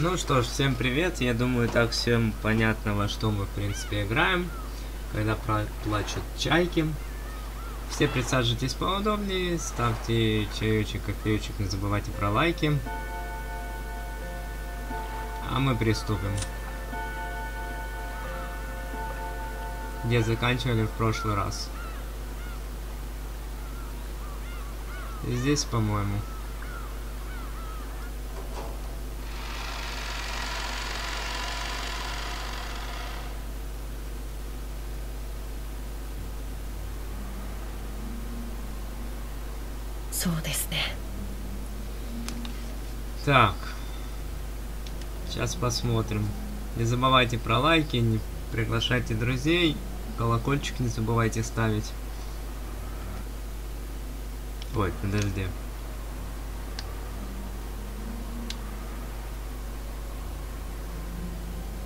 Ну что ж, всем привет. Я думаю, так всем понятно, во что мы, в принципе, играем. Когда плачут чайки. Все присаживайтесь поудобнее, ставьте чаечек, кофеечек, не забывайте про лайки. А мы приступим. Где заканчивали в прошлый раз. Здесь, по-моему. そうですね Так. Сейчас посмотрим. Не забывайте про лайки, не приглашайте друзей. Колокольчик не забывайте ставить. Ой, подожди.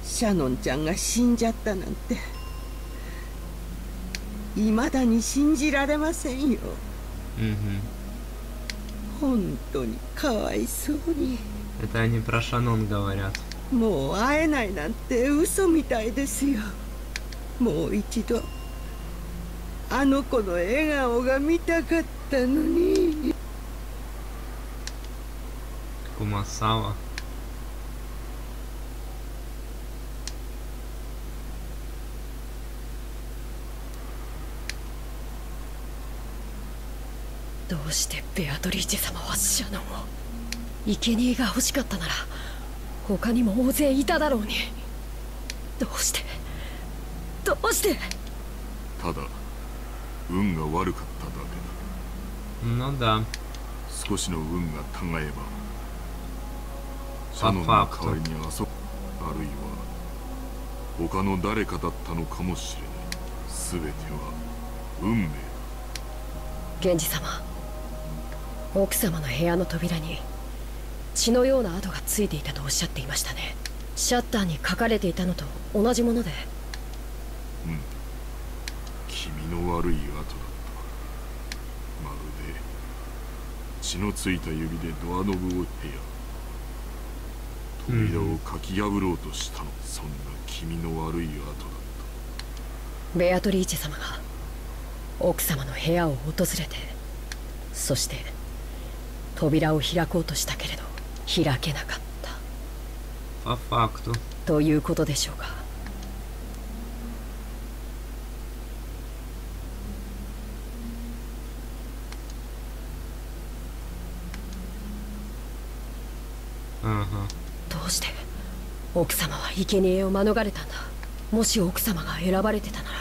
Шанон ちゃんが死んじゃったなんて未だに信じられませんよ。Угу. 本当にかわいそうに Это они про Шанон говорят. もう会えないなんて嘘みたいですよもう一度あの子の笑顔が見たかったのに Кумасава. うしてベアトリーチェ様はシャノンを生贄が欲しかったなら他にも大勢いただろうに。どうして？どうして？ただ運が悪かっただけだ。なんだ？少しの運が違えばシャノンの代わりにあそぶあるいは他の誰かだったのかもしれない。全ては運命だ。源氏様奥様の部屋の扉に血のような跡がついていたとおっしゃっていましたね。シャッターに書かれていたのと同じもので。うん。君の悪い跡だった。まるで血のついた指でドアノブを部屋。扉をかき破ろうとしたの、そんな君の悪い跡だっベアトリーチェ様が奥様の部屋を訪れてそして扉を開こうとしたけれど開けなかった。ファクト。ということでしょうか。どうして奥様は生贄を免れたんだ？もし奥様が選ばれてたなら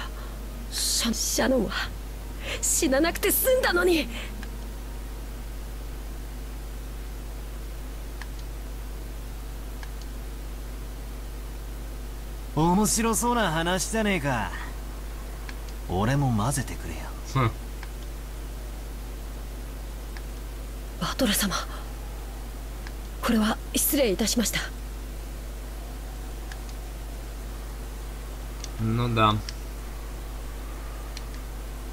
シャシャノンは死ななくて済んだのに。面白そうな話じゃねえか。俺も混ぜてくれよ、バトラ様。これは失礼いたしました。No da.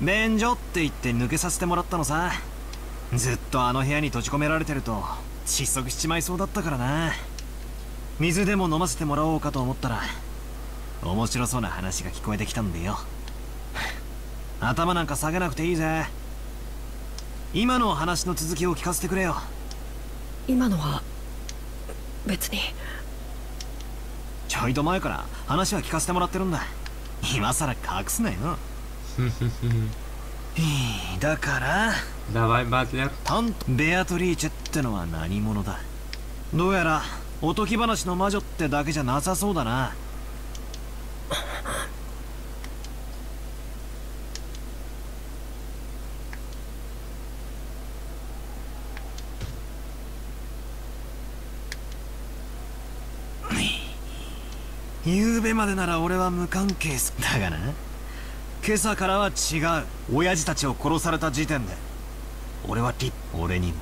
便って言って抜けさせてもらったのさ。ずっとあの部屋に閉じ込められてると窒息しちまいそうだったからな。水でも飲ませてもらおうかと思ったら面白そうな話が聞こえてきたんでよ。頭なんか下げなくていいぜ。今の話の続きを聞かせてくれよ。今のは別に。ちょいと前から話は聞かせてもらってるんだ。今さら隠すなよ。だから担当ベアトリーチェってのは何者だ？どうやらおとぎ話の魔女ってだけじゃなさそうだな。昨夜までなら俺は無関係す。だがな。今朝からは違う。親父たちを殺された時点で。俺は立俺にも。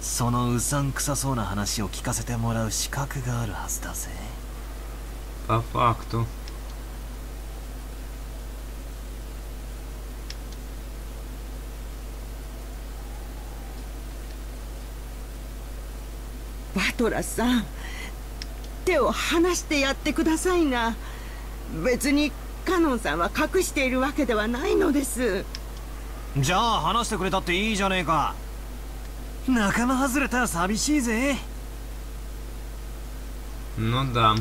そのうさんくさそうな話を聞かせてもらう資格があるはずだぜ。パファクトバトラさん手を離してやってくださいな別にカノンさんは隠しているわけではないのですじゃあ話してくれたっていいじゃねえか仲間外れたら寂しいぜ Ну да.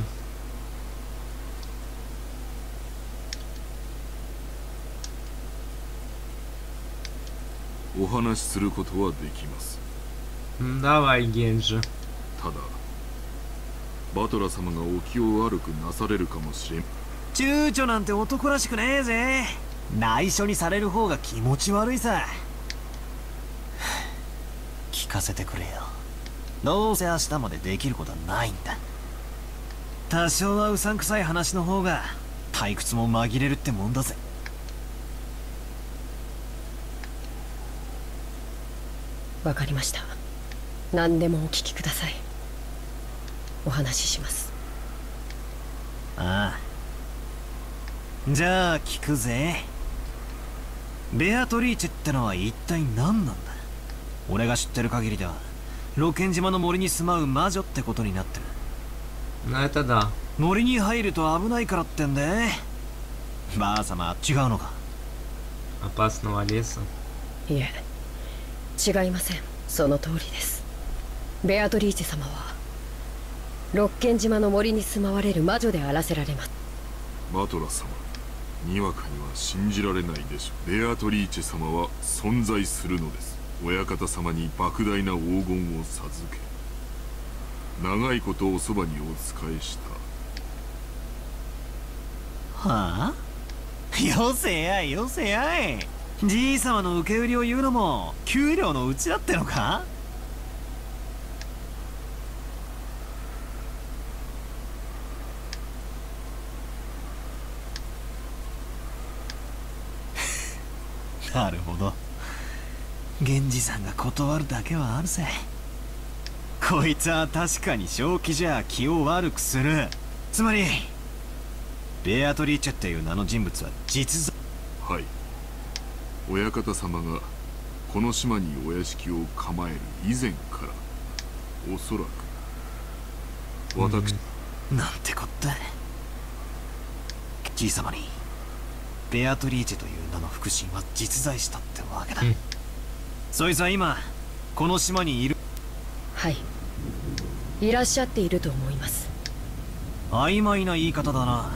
お話しすることはできます М, Давай, Генджи. ただバトラ様がお気を悪くなされるかもしれん。躊躇なんて男らしくねえぜ。内緒にされる方が気持ち悪いさ。聞かせてくれよ。どうせ明日までできることはないんだ。多少はうさんくさい話の方が退屈も紛れるってもんだぜ。わかりました。何でもお聞きくださいお話しします。ああ。じゃあ聞くぜ。ベアトリーチェってのは一体何なんだ？俺が知ってる限りではロケン島の森に住まう魔女ってことになってる。なただ？森に入ると危ないからってんで。ばあ様違うのか？アパスのはレスいえ違いません。その通りです。ベアトリーチェ様は六軒島の森に住まわれる魔女であらせられます。バトラ様にわかには信じられないでしょう。ベアトリーチェ様は存在するのです。親方様に莫大な黄金を授け長いことおそばにお仕えした。はあ？よせやいよせやい。じい様の受け売りを言うのも給料のうちだってのか？なるほど。源氏さんが断るだけはあるぜ。こいつは確かに正気じゃ気を悪くする。つまりベアトリーチェっていう名の人物は実在。はい。親方様がこの島にお屋敷を構える以前からおそらく私、なんてこったじい様にベアトリーチェという名の腹心は実在したってわけだ、うん。そいつは今この島にいる。はい。いらっしゃっていると思います。曖昧な言い方だな。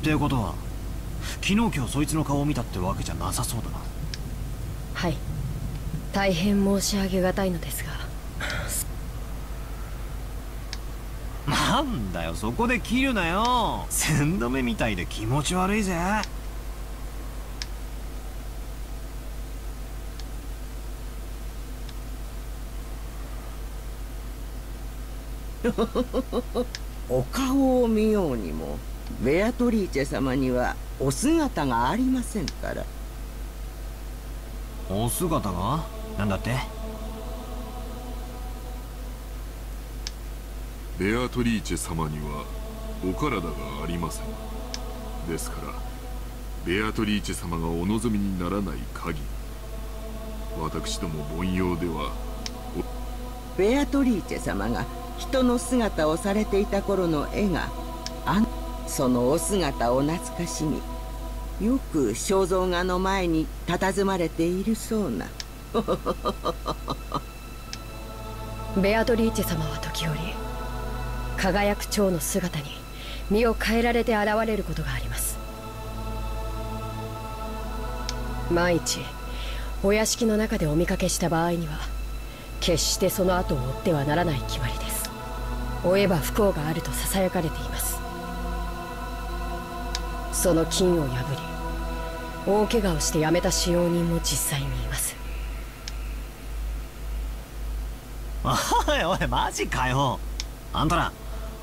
ってことは昨日今日そいつの顔を見たってわけじゃなさそうだな。はい。大変申し上げがたいのですが。なんだよそこで切るなよ。鮮度目みたいで気持ち悪いぜ お顔を見ようにもベアトリーチェ様にはお姿がありませんから。お姿が？なんだって？ベアトリーチェ様にはお体がありません。ですからベアトリーチェ様がお望みにならない限り私ども凡庸ではベアトリーチェ様が人の姿をされていた頃の絵があんそのお姿を懐かしみよく肖像画の前に佇まれているそうな。ベアトリーチェ様は時折輝く蝶の姿に身を変えられて現れることがあります。万一お屋敷の中でお見かけした場合には決してその後を追ってはならない決まりです。追えば不幸があるとささやかれています。その金を破り大怪我をして辞めた使用人も実際にいます。おいおいマジかよ。あんたら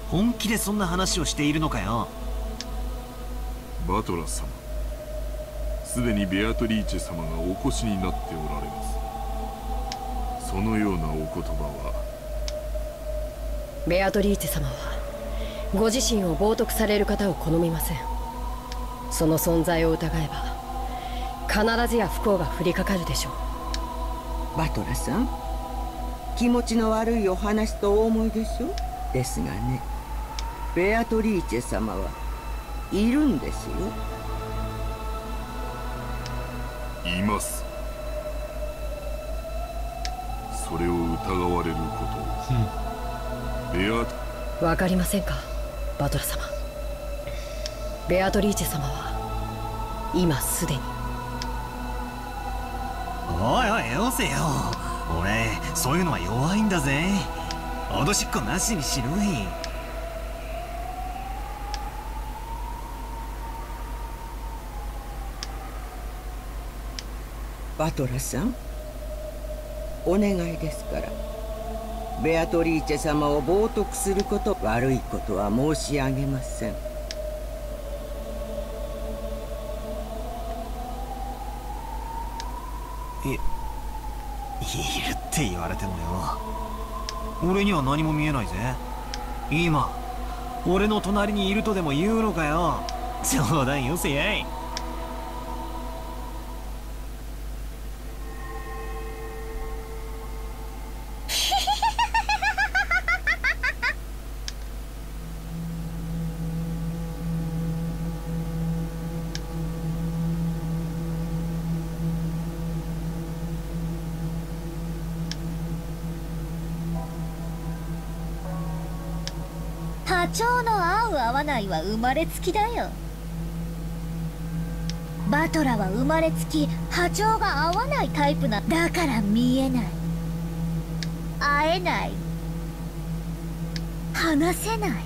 本気でそんな話をしているのかよ。バトラ様すでにベアトリーチェ様がお越しになっておられます。そのようなお言葉はベアトリーチェ様はご自身を冒涜される方を好みません。その存在を疑えば必ずや不幸が降りかかるでしょう。バトラさん気持ちの悪いお話とお思いでしょ？ですがねベアトリーチェ様はいるんですよ。います。それを疑われることを、ベアわかりませんか？バトラ様。ベアトリーチェ様は今すでに。おいおいよせよ。俺そういうのは弱いんだぜ。脅しっこなしにしろい。バトラさんお願いですからベアトリーチェ様を冒涜すること悪いことは申し上げません。いいるって言われてもよ。俺には何も見えないぜ。今俺の隣にいるとでも言うのかよ。冗談よせやい。は生まれつきだよ。バトラは生まれつき波長が合わないタイプな。だから見えない。会えない。話せない。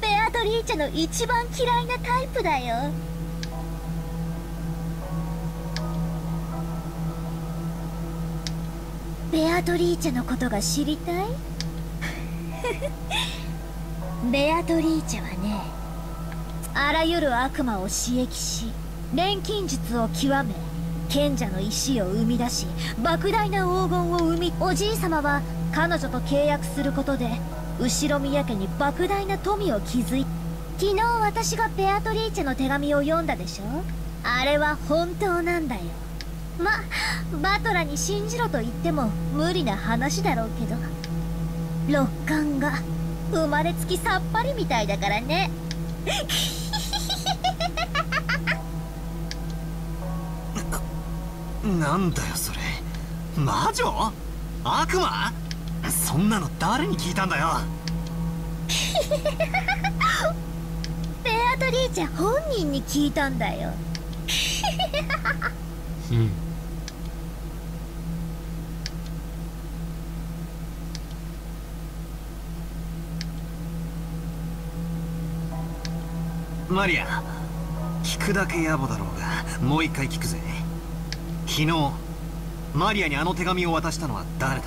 ベアトリーチェの一番嫌いなタイプだよ。ベアトリーチェのことが知りたい？ベアトリーチェはねあらゆる悪魔を刺激し錬金術を極め賢者の石を生み出し莫大な黄金を生みおじい様は彼女と契約することで後ろ宮家に莫大な富を築い昨日私がベアトリーチェの手紙を読んだでしょ？あれは本当なんだよ。まバトラに信じろと言っても無理な話だろうけど。六感が生まれつきさっぱりみたいだからね。なんだよそれ。魔女？悪魔？そんなの誰に聞いたんだよ？ベアトリーチェ本人に聞いたんだよ。うんマリア聞くだけ野暮だろうがもう一回聞くぜ。昨日マリアにあの手紙を渡したのは誰だ？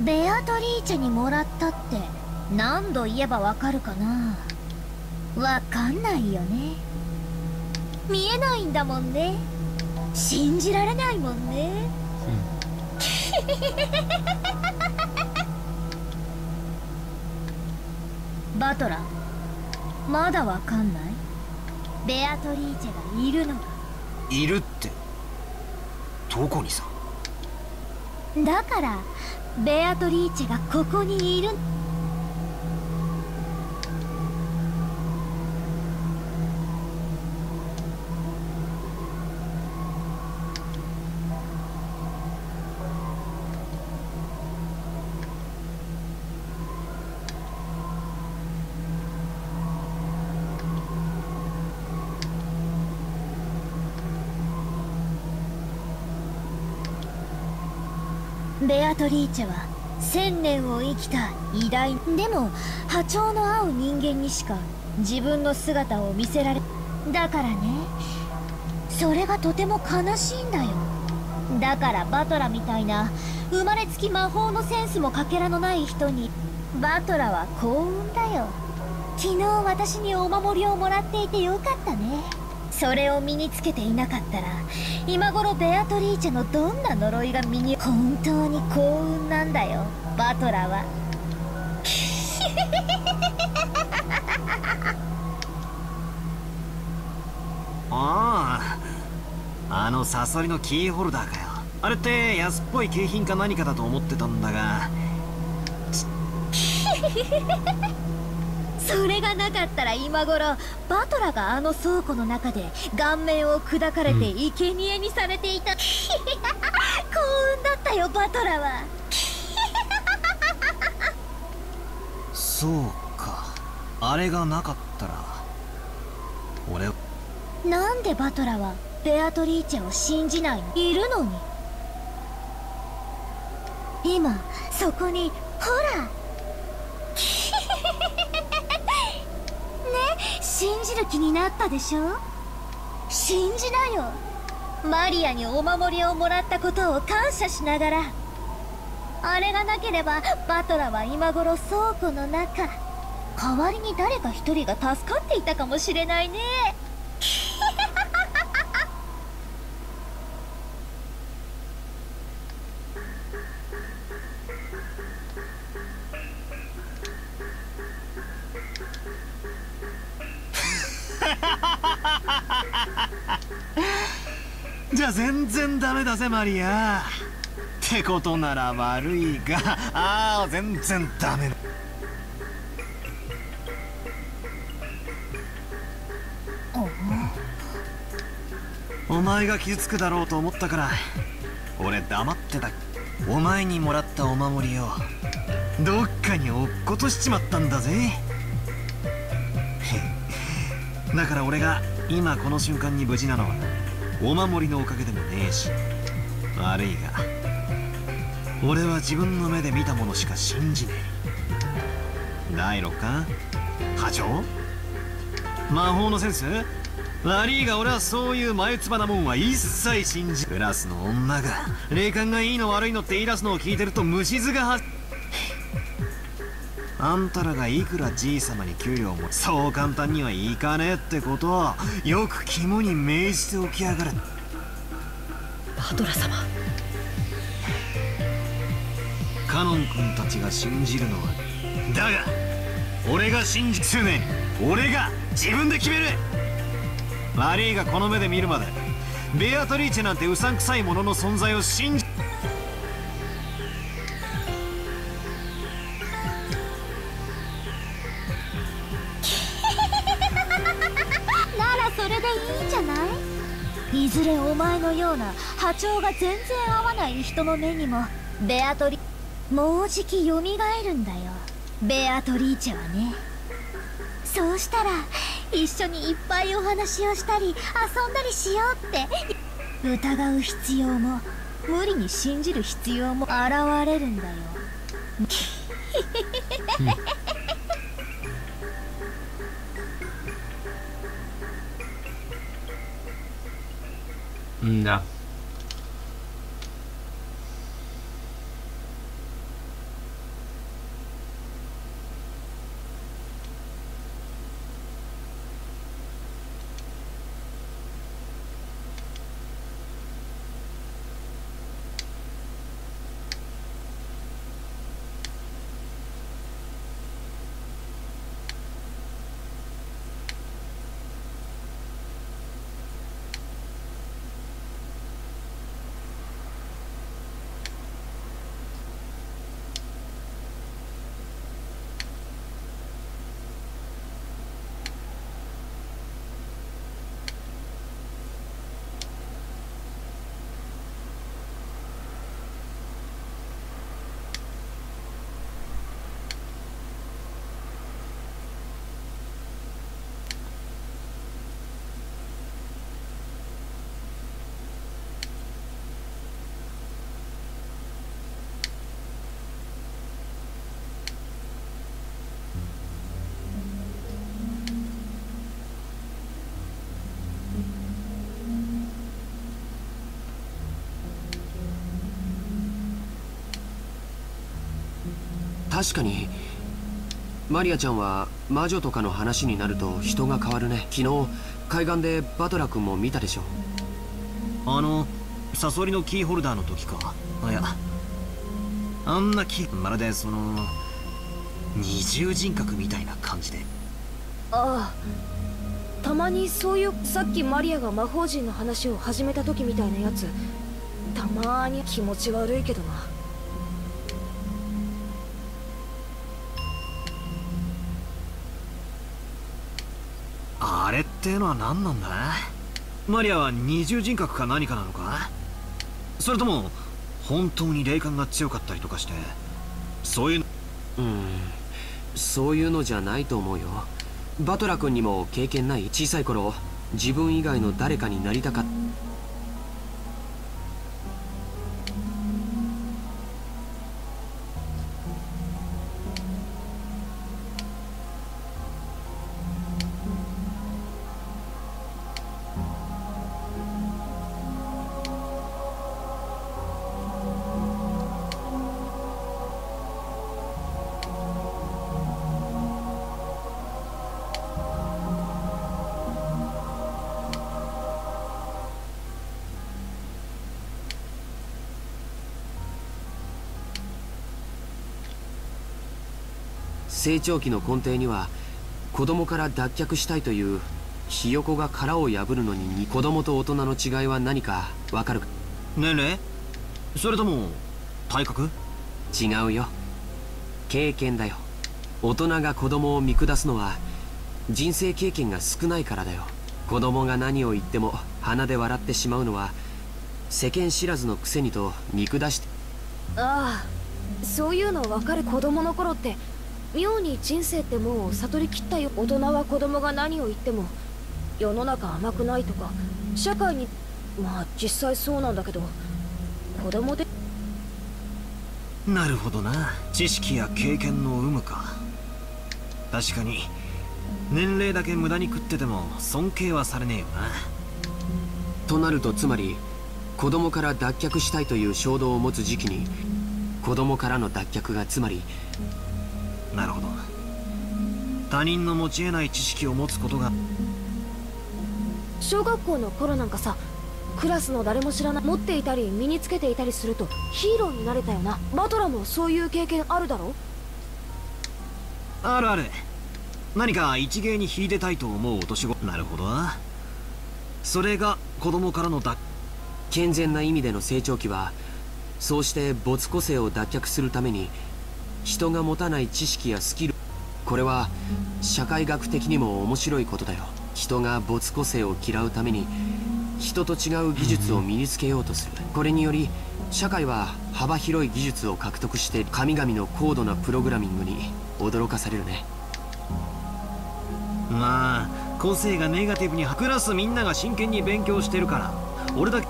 ベアトリーチェにもらったって何度言えばわかるかな。わかんないよね。見えないんだもんね。信じられないもんね、バトラまだわかんない？ベアトリーチェがいるのいるって。どこにさ？だからベアトリーチェがここにいるベアトリーチェは千年を生きた偉大。でも波長の合う人間にしか自分の姿を見せられだからね。それがとても悲しいんだよ。だからバトラみたいな生まれつき魔法のセンスもかけらのない人にバトラは幸運だよ。昨日私にお守りをもらっていてよかったね。それを身につけていなかったら今頃ベアトリーチェのどんな呪いが身に本当に幸運なんだよバトラは。あああのサソリのキーホルダーかよ。あれって安っぽい景品か何かだと思ってたんだが。それがなかったら今頃バトラがあの倉庫の中で顔面を砕かれて生贄にされていた、幸運だったよバトラは。そうか。あれがなかったら。俺なんでバトラはベアトリーチェを信じないの？いるのに。今そこにほらね信じる気になったでしょ？信じなよ。マリアにお守りをもらったことを感謝しながら。あれがなければバトラは今頃倉庫の中。代わりに誰か一人が助かっていたかもしれないね。だぜマリア。ってことなら悪いが。ああ全然ダメお前が傷つくだろうと思ったから俺黙ってた。お前にもらったお守りをどっかに落っことしちまったんだぜ。だから俺が今この瞬間に無事なのはお守りのおかげでもねえし。悪いが俺は自分の目で見たものしか信じねえ。第六感？波長？魔法のセンス？悪いが俺はそういう眉唾なもんは一切信じクラスの女が霊感がいいの悪いのって言い出すのを聞いてると虫唾がはあんたらがいくらじい様に給料もそう簡単にはいかねえってことをよく肝に銘じておきやがる。バトラ様。カノン君たちが信じるのはだが俺が信じ常に俺が自分で決める。悪いがこの目で見るまでベアトリーチェなんてうさんくさいものの存在を信じ波長が全然合わない人の目にもベアトリもうじき蘇るんだよ。ベアトリーチェはね。そうしたら一緒にいっぱいお話をしたり遊んだりしようって疑う必要も無理に信じる必要も現れるんだよ。Да. 確かに。マリアちゃんは魔女とかの話になると人が変わるね。昨日海岸でバトラ君も見たでしょあのサソリのキーホルダーの時か。あいや。あんなキまるでその二重人格みたいな感じで。ああ。たまにそういうさっきマリアが魔法陣の話を始めた時みたいなやつ。たまーに気持ち悪いけどなってのは何なんだ？マリアは二重人格か何かなのか？それとも本当に霊感が強かったりとかして？そういううん。そういうのじゃないと思うよ。バトラ君にも経験ない小さい頃自分以外の誰かになりたかった。成長期の根底には子供から脱却したいというひよこが殻を破るのに子供と大人の違いは何かわかるか？年齢それとも体格？違うよ。経験だよ。大人が子供を見下すのは人生経験が少ないからだよ。子供が何を言っても鼻で笑ってしまうのは世間知らずのくせにと見下して。ああそういうの分かる子供の頃って妙に人生ってもう悟りきったよ。大人は子供が何を言っても世の中甘くないとか。社会にまあ実際そうなんだけど子供で。なるほどな。知識や経験の有無か。確かに年齢だけ無駄に食ってても尊敬はされねえよな。となるとつまり子供から脱却したいという衝動を持つ時期に子供からの脱却がつまりなるほど。他人の持ち得ない知識を持つことが。小学校の頃なんかさクラスの誰も知らない持っていたり身につけていたりするとヒーローになれたよな。バトラもそういう経験あるだろ？あるある。何か一芸に秀でたいと思うお年頃。なるほど。なそれが子供からの脱健全な意味での成長期はそうして没個性を脱却するために人が持たない知識やスキル。これは社会学的にも面白いことだよ。人が没個性を嫌うために人と違う技術を身につけようとする。これにより社会は幅広い技術を獲得して神々の高度なプログラミングに驚かされるね。まあ個性がネガティブにクラスみんなが真剣に勉強してるから俺だけ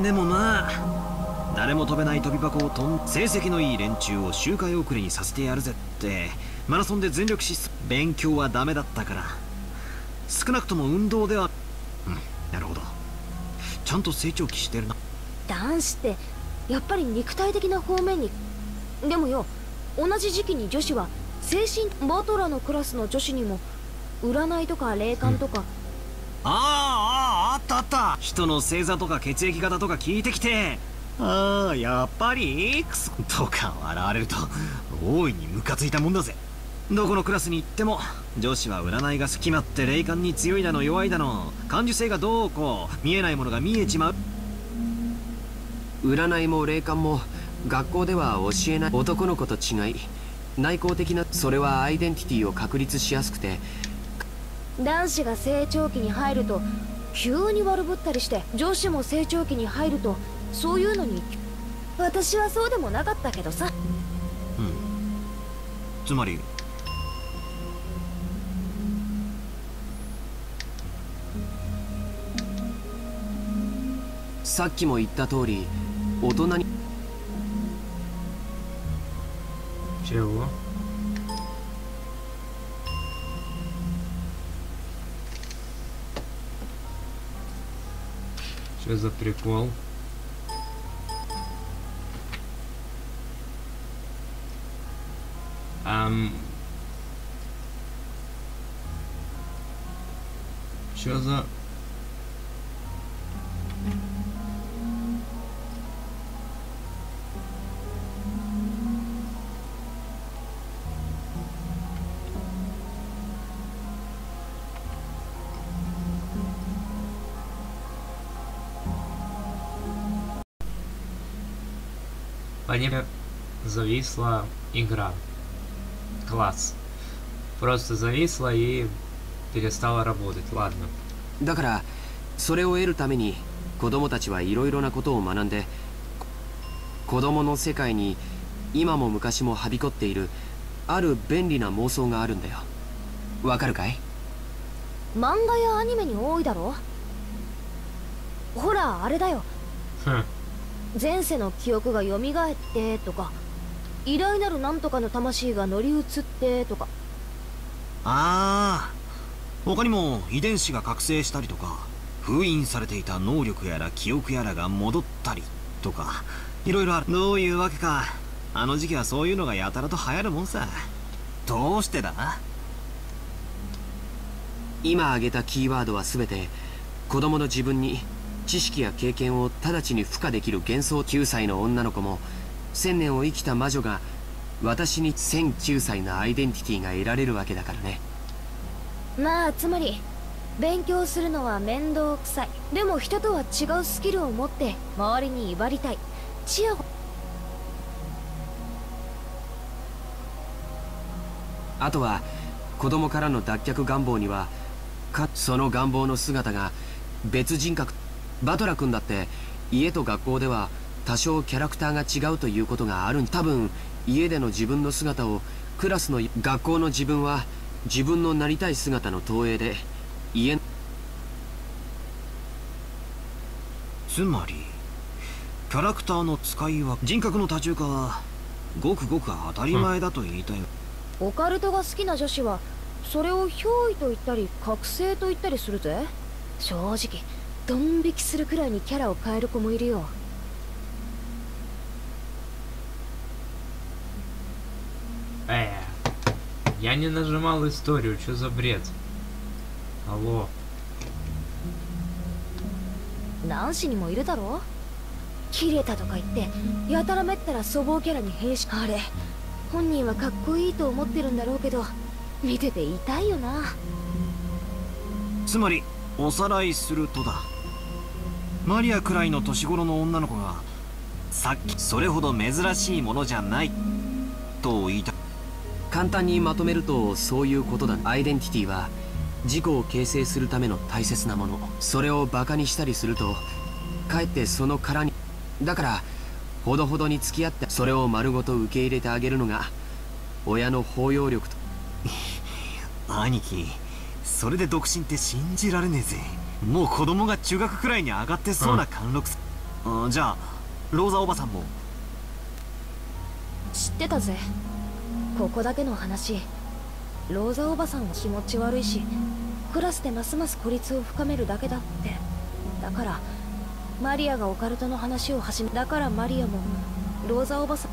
でもまあ誰も飛べない飛び箱を飛ん成績のいい連中を周回遅れにさせてやるぜってマラソンで全力疾走。勉強はダメだったから。少なくとも運動ではうんなるほど。ちゃんと成長期してるな。男子ってやっぱり肉体的な方面にでもよ同じ時期に女子は精神バトラのクラスの女子にも占いとか霊感とか、あああああったあった。人の星座とか血液型とか聞いてきて。ああやっぱりクソとか笑われると大いにムカついたもんだぜ。どこのクラスに行っても女子は占いが好きまって霊感に強いだの弱いだの。感受性がどうこう見えないものが見えちまう。占いも霊感も学校では教えない。男の子と違い内向的なそれはアイデンティティを確立しやすくて。男子が成長期に入ると急に悪ぶったりして女子も成長期に入るとそういうのに私はそうでもなかったけどさうんつまりさっきも言った通り大人に Чего? Что за прикол? Эм... Что за... По небе зависла игра. Класс. Просто зависла и перестала работать. Ладно. だからそれを得るために子供たちはいろいろなことを学んで子供の世界に今も昔もはびこっているある便利な妄想があるんだよわかるかい漫画やアニメに多いだろほらあれだよ Хм. 前世の記憶が蘇ってとか偉大なるなんとかの魂が乗り移ってとか。ああ他にも遺伝子が覚醒したりとか封印されていた能力やら記憶やらが戻ったりとかいろいろある。どういうわけかあの時期はそういうのがやたらと流行るもんさ。どうしてだ？今挙げたキーワードは全て子供の自分に知識や経験を直ちに付加できる幻想9歳の女の子も1000年を生きた魔女が私に1009歳のアイデンティティが得られるわけだからね。まあつまり勉強するのは面倒くさい。でも人とは違うスキルを持って周りに威張りたい。チヤホあとは子供からの脱却願望にはかその願望の姿が別人格バトラ君だって家と学校では多少キャラクターが違うということがある多分家での自分の姿をクラスの学校の自分は自分のなりたい姿の投影で家つまりキャラクターの使いは人格の多重化はごくごく当たり前だと言いたい、オカルトが好きな女子はそれを憑依と言ったり覚醒と言ったりするぜ。正直ドン引きするくらいにキャラを変える子もいるよ Э, я не нажимал историю, что за бред? Алло. 男子にもいるだろ切れたとか言ってやたらめったら粗暴キャラに変身あれ本人はかっこいいと思ってるんだろうけど見てて痛いよなつまりおさらいするとだ マリアくらいの年頃の女の子がさっきそれほど珍しいものじゃないと言いた簡単にまとめるとそういうことだ。アイデンティティは自己を形成するための大切なもの。それをバカにしたりするとかえってその殻にだからほどほどに付き合ってそれを丸ごと受け入れてあげるのが親の包容力と。兄貴それで独身って信じられねえぜもう子供が中学くらいに上がってそうな貫禄さ、あじゃあローザおばさんも。知ってたぜ。ここだけの話。ローザおばさんは気持ち悪いしクラスでますます孤立を深めるだけだって。だからマリアがオカルトの話を始めだからマリアもローザおばさん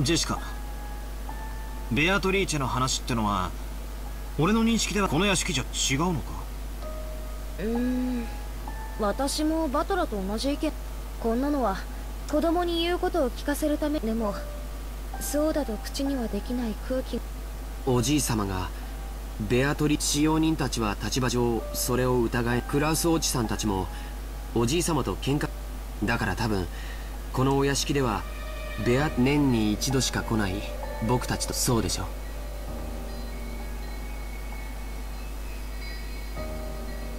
ジェシカ。ベアトリーチェの話ってのは俺の認識ではこの屋敷じゃ違うのか？うーん。私もバトラと同じ意見。こんなのは子供に言うことを聞かせるためでもそうだと口にはできない空気。おじい様がベアトリ使用人たちは立場上それを疑いクラウスおじさんたちもおじい様と喧嘩だから多分このお屋敷ではベア年に一度しか来ない僕たちとそうでしょ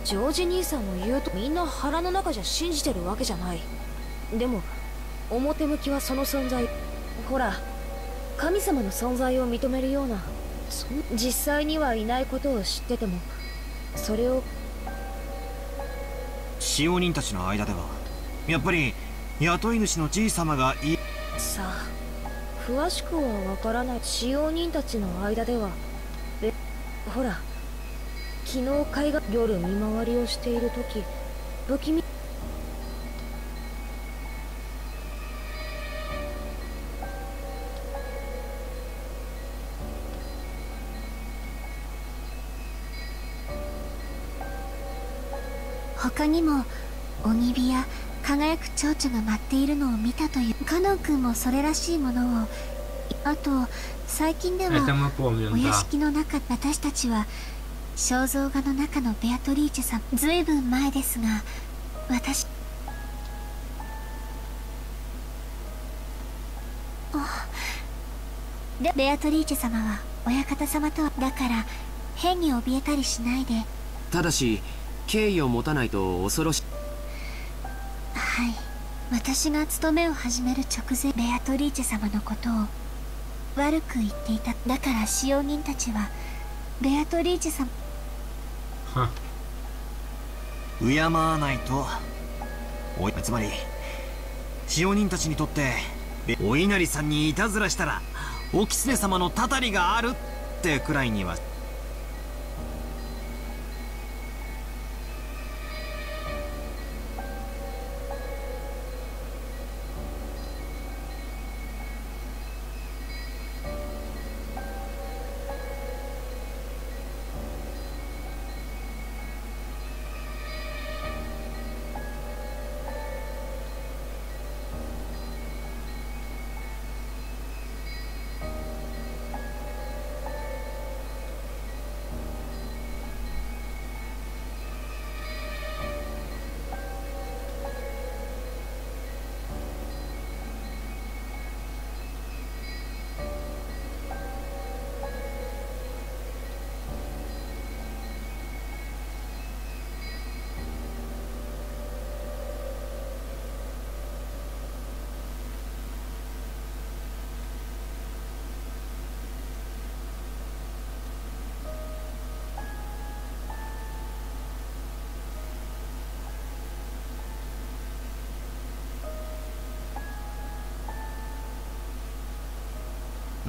ジョージ兄さんの言うとみんな腹の中じゃ信じてるわけじゃない。でも表向きはその存在。ほら神様の存在を認めるようなそ実際にはいないことを知っててもそれを使用人たちの間ではやっぱり雇い主のじい様がいさあ詳しくはわからない。使用人たちの間ではえほら昨日海岸夜見回りをしている時不気味他にも鬼火や輝く蝶々が舞っているのを見たというカノン君もそれらしいものを。あと最近ではお屋敷の中私たちは肖像画の中のベアトリーチェさんずいぶん前ですが私でベアトリーチェ様は親方様とだから変に怯えたりしないで。ただし敬意を持たないと恐ろしい。はい。私が務めを始める直前ベアトリーチェ様のことを悪く言っていた。だから使用人たちはベアトリーチェ様 Ха. 敬わないと。おいつまり使用人たちにとってべお稲荷さんにいたずらしたらお狐様のたたりがあるってくらいには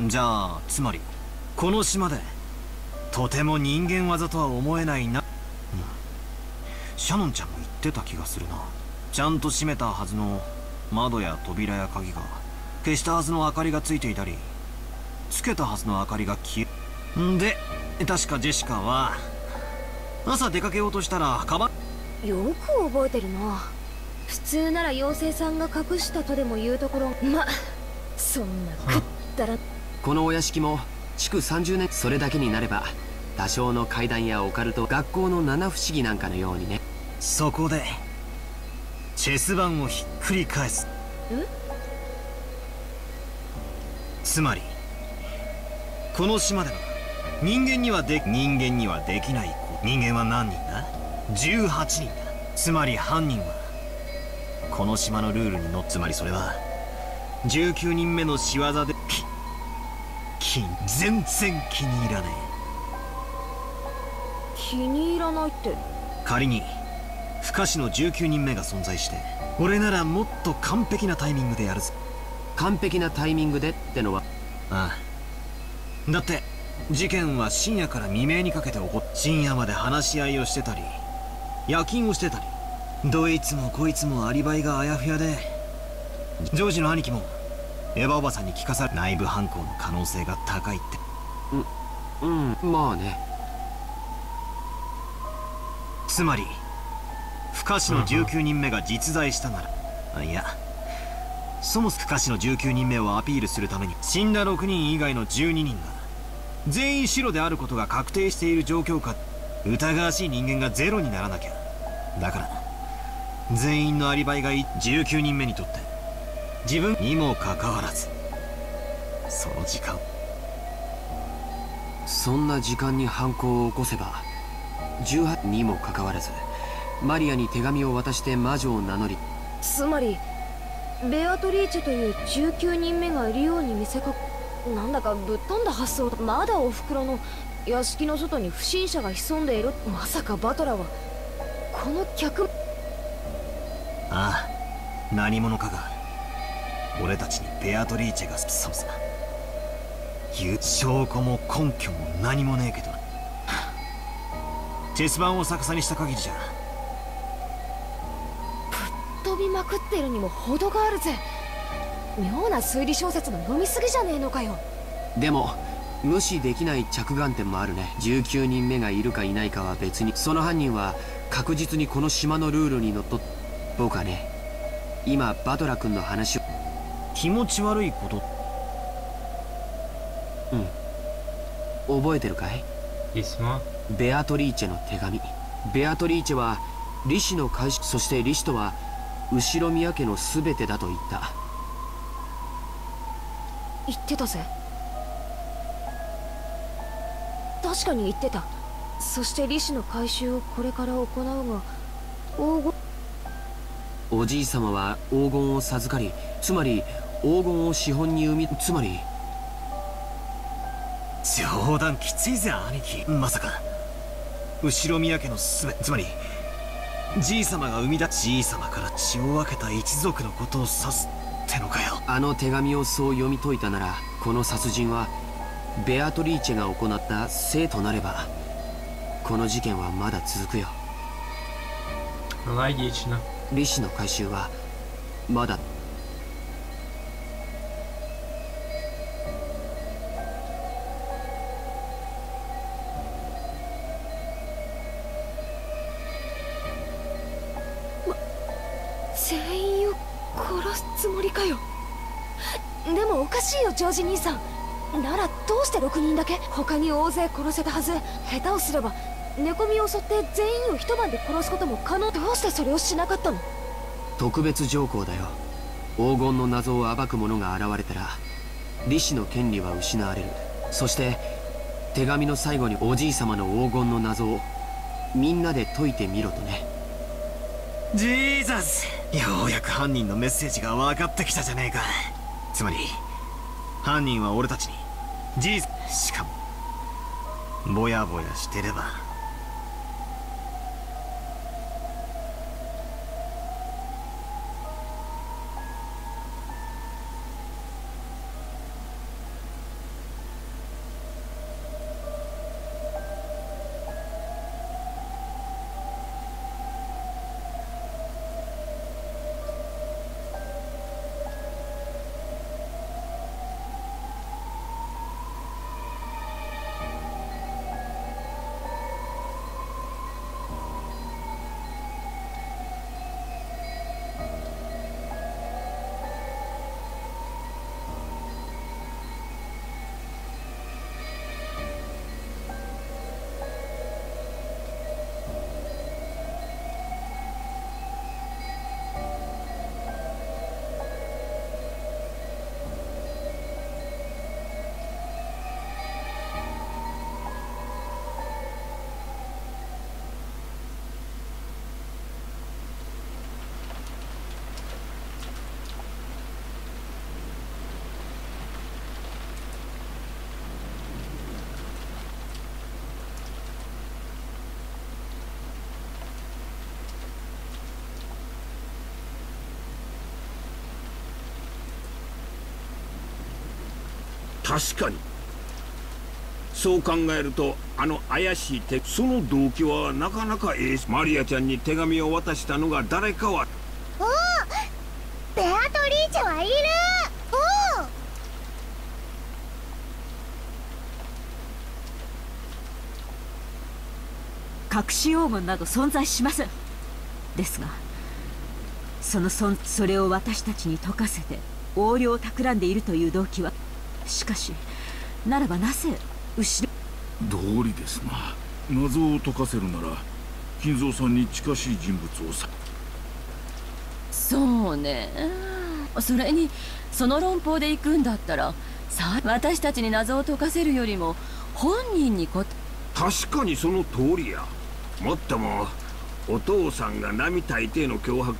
じゃあつまりこの島でとても人間技とは思えないな、うん、シャノンちゃんも言ってた気がするな。ちゃんと閉めたはずの窓や扉や鍵が消したはずの明かりがついていたりつけたはずの明かりが消えんで確かジェシカは朝出かけようとしたらカバンよく覚えてるな。普通なら妖精さんが隠したとでも言うところまそんなくったらこのお屋敷も築30年それだけになれば多少の階段やオカルト学校の七不思議なんかのようにね。そこでチェス盤をひっくり返す。つまりこの島では人間にはで人間にはできない人間は何人だ？18人だ。つまり犯人はこの島のルールにのっつまりそれは19人目の仕業で全然気に入らね気に入らないって。え仮に不可視の19人目が存在して俺ならもっと完璧なタイミングでやるぞ完璧なタイミングでってのは？ああ。だって事件は深夜から未明にかけて起こっ深夜まで話し合いをしてたり夜勤をしてたりどいつもこいつもアリバイがあやふやでジョージの兄貴もエヴァおばさんに聞かされ内部犯行の可能性が高いって。うんまあね。つまり不可視の19人目が実在したなら。あいやそもそも不可視の19人目をアピールするために死んだ6人以外の12人が全員白であることが確定している状況下疑わしい人間がゼロにならなきゃ。だから全員のアリバイが19人目にとって自分にもかかわらずその時間。そんな時間に犯行を起こせば18にもかかわらずマリアに手紙を渡して魔女を名乗りつまりベアトリーチェという19人目がいるように見せかなんだかぶっ飛んだ発想まだおふくろの屋敷の外に不審者が潜んでいるまさかバトラはこの客。ああ何者かが俺たちにベアトリーチェがそうさ言う証拠も根拠も何もねえけどチェス盤を逆さにした限りじゃ。ぶっ飛びまくってるにも程があるぜ。妙な推理小説の読みすぎじゃねえのかよ。でも無視できない着眼点もあるね。19人目がいるかいないかは別に。その犯人は確実にこの島のルールにのっと僕はね。今バトラ君の話を気持ち悪いこと？うん。覚えてるかい？ベアトリーチェの手紙。ベアトリーチェは李氏の会社そして李氏とは後ろ宮家の全てだと言った。言ってたぜ。確かに言ってた。そして李氏の回収をこれから行うが黄金。おじい様は黄金を授かりつまり黄金を資本に生みつまり冗談きついぜ兄貴。まさか。後ろ宮家のすべつまりじい様が生み出じい様から血を分けた一族のことを指すってのかよ。あの手紙をそう読み解いたならこの殺人はベアトリーチェが行ったせいとなればこの事件はまだ続くよ。来日な。利子の回収はまだジョージ兄さん。ならどうして6人だけ他に大勢殺せたはず。下手をすれば寝込みを襲って全員を一晩で殺すことも可能。どうしてそれをしなかったの？特別条項だよ。黄金の謎を暴く者が現れたら李氏の権利は失われる。そして手紙の最後におじい様の黄金の謎をみんなで解いてみろとね。ジーザス。ようやく犯人のメッセージが分かってきたじゃねえか。つまり犯人は俺たちに。事実。しかもぼやぼやしてれば。確かに。そう考えるとあの怪しい手その動機はなかなかええ。マリアちゃんに手紙を渡したのが誰かは。おおベアトリーチェはいる。おお隠し黄金など存在しません。ですがそのそそれを私たちに解かせて横領を企んでいるという動機はしかしならばなぜ後ろ道理ですな。謎を解かせるなら金蔵さんに近しい人物をさ。そうね。それにその論法で行くんだったらさ私たちに謎を解かせるよりも本人にこ確かにその通りや。もっともお父さんが並大抵の脅迫。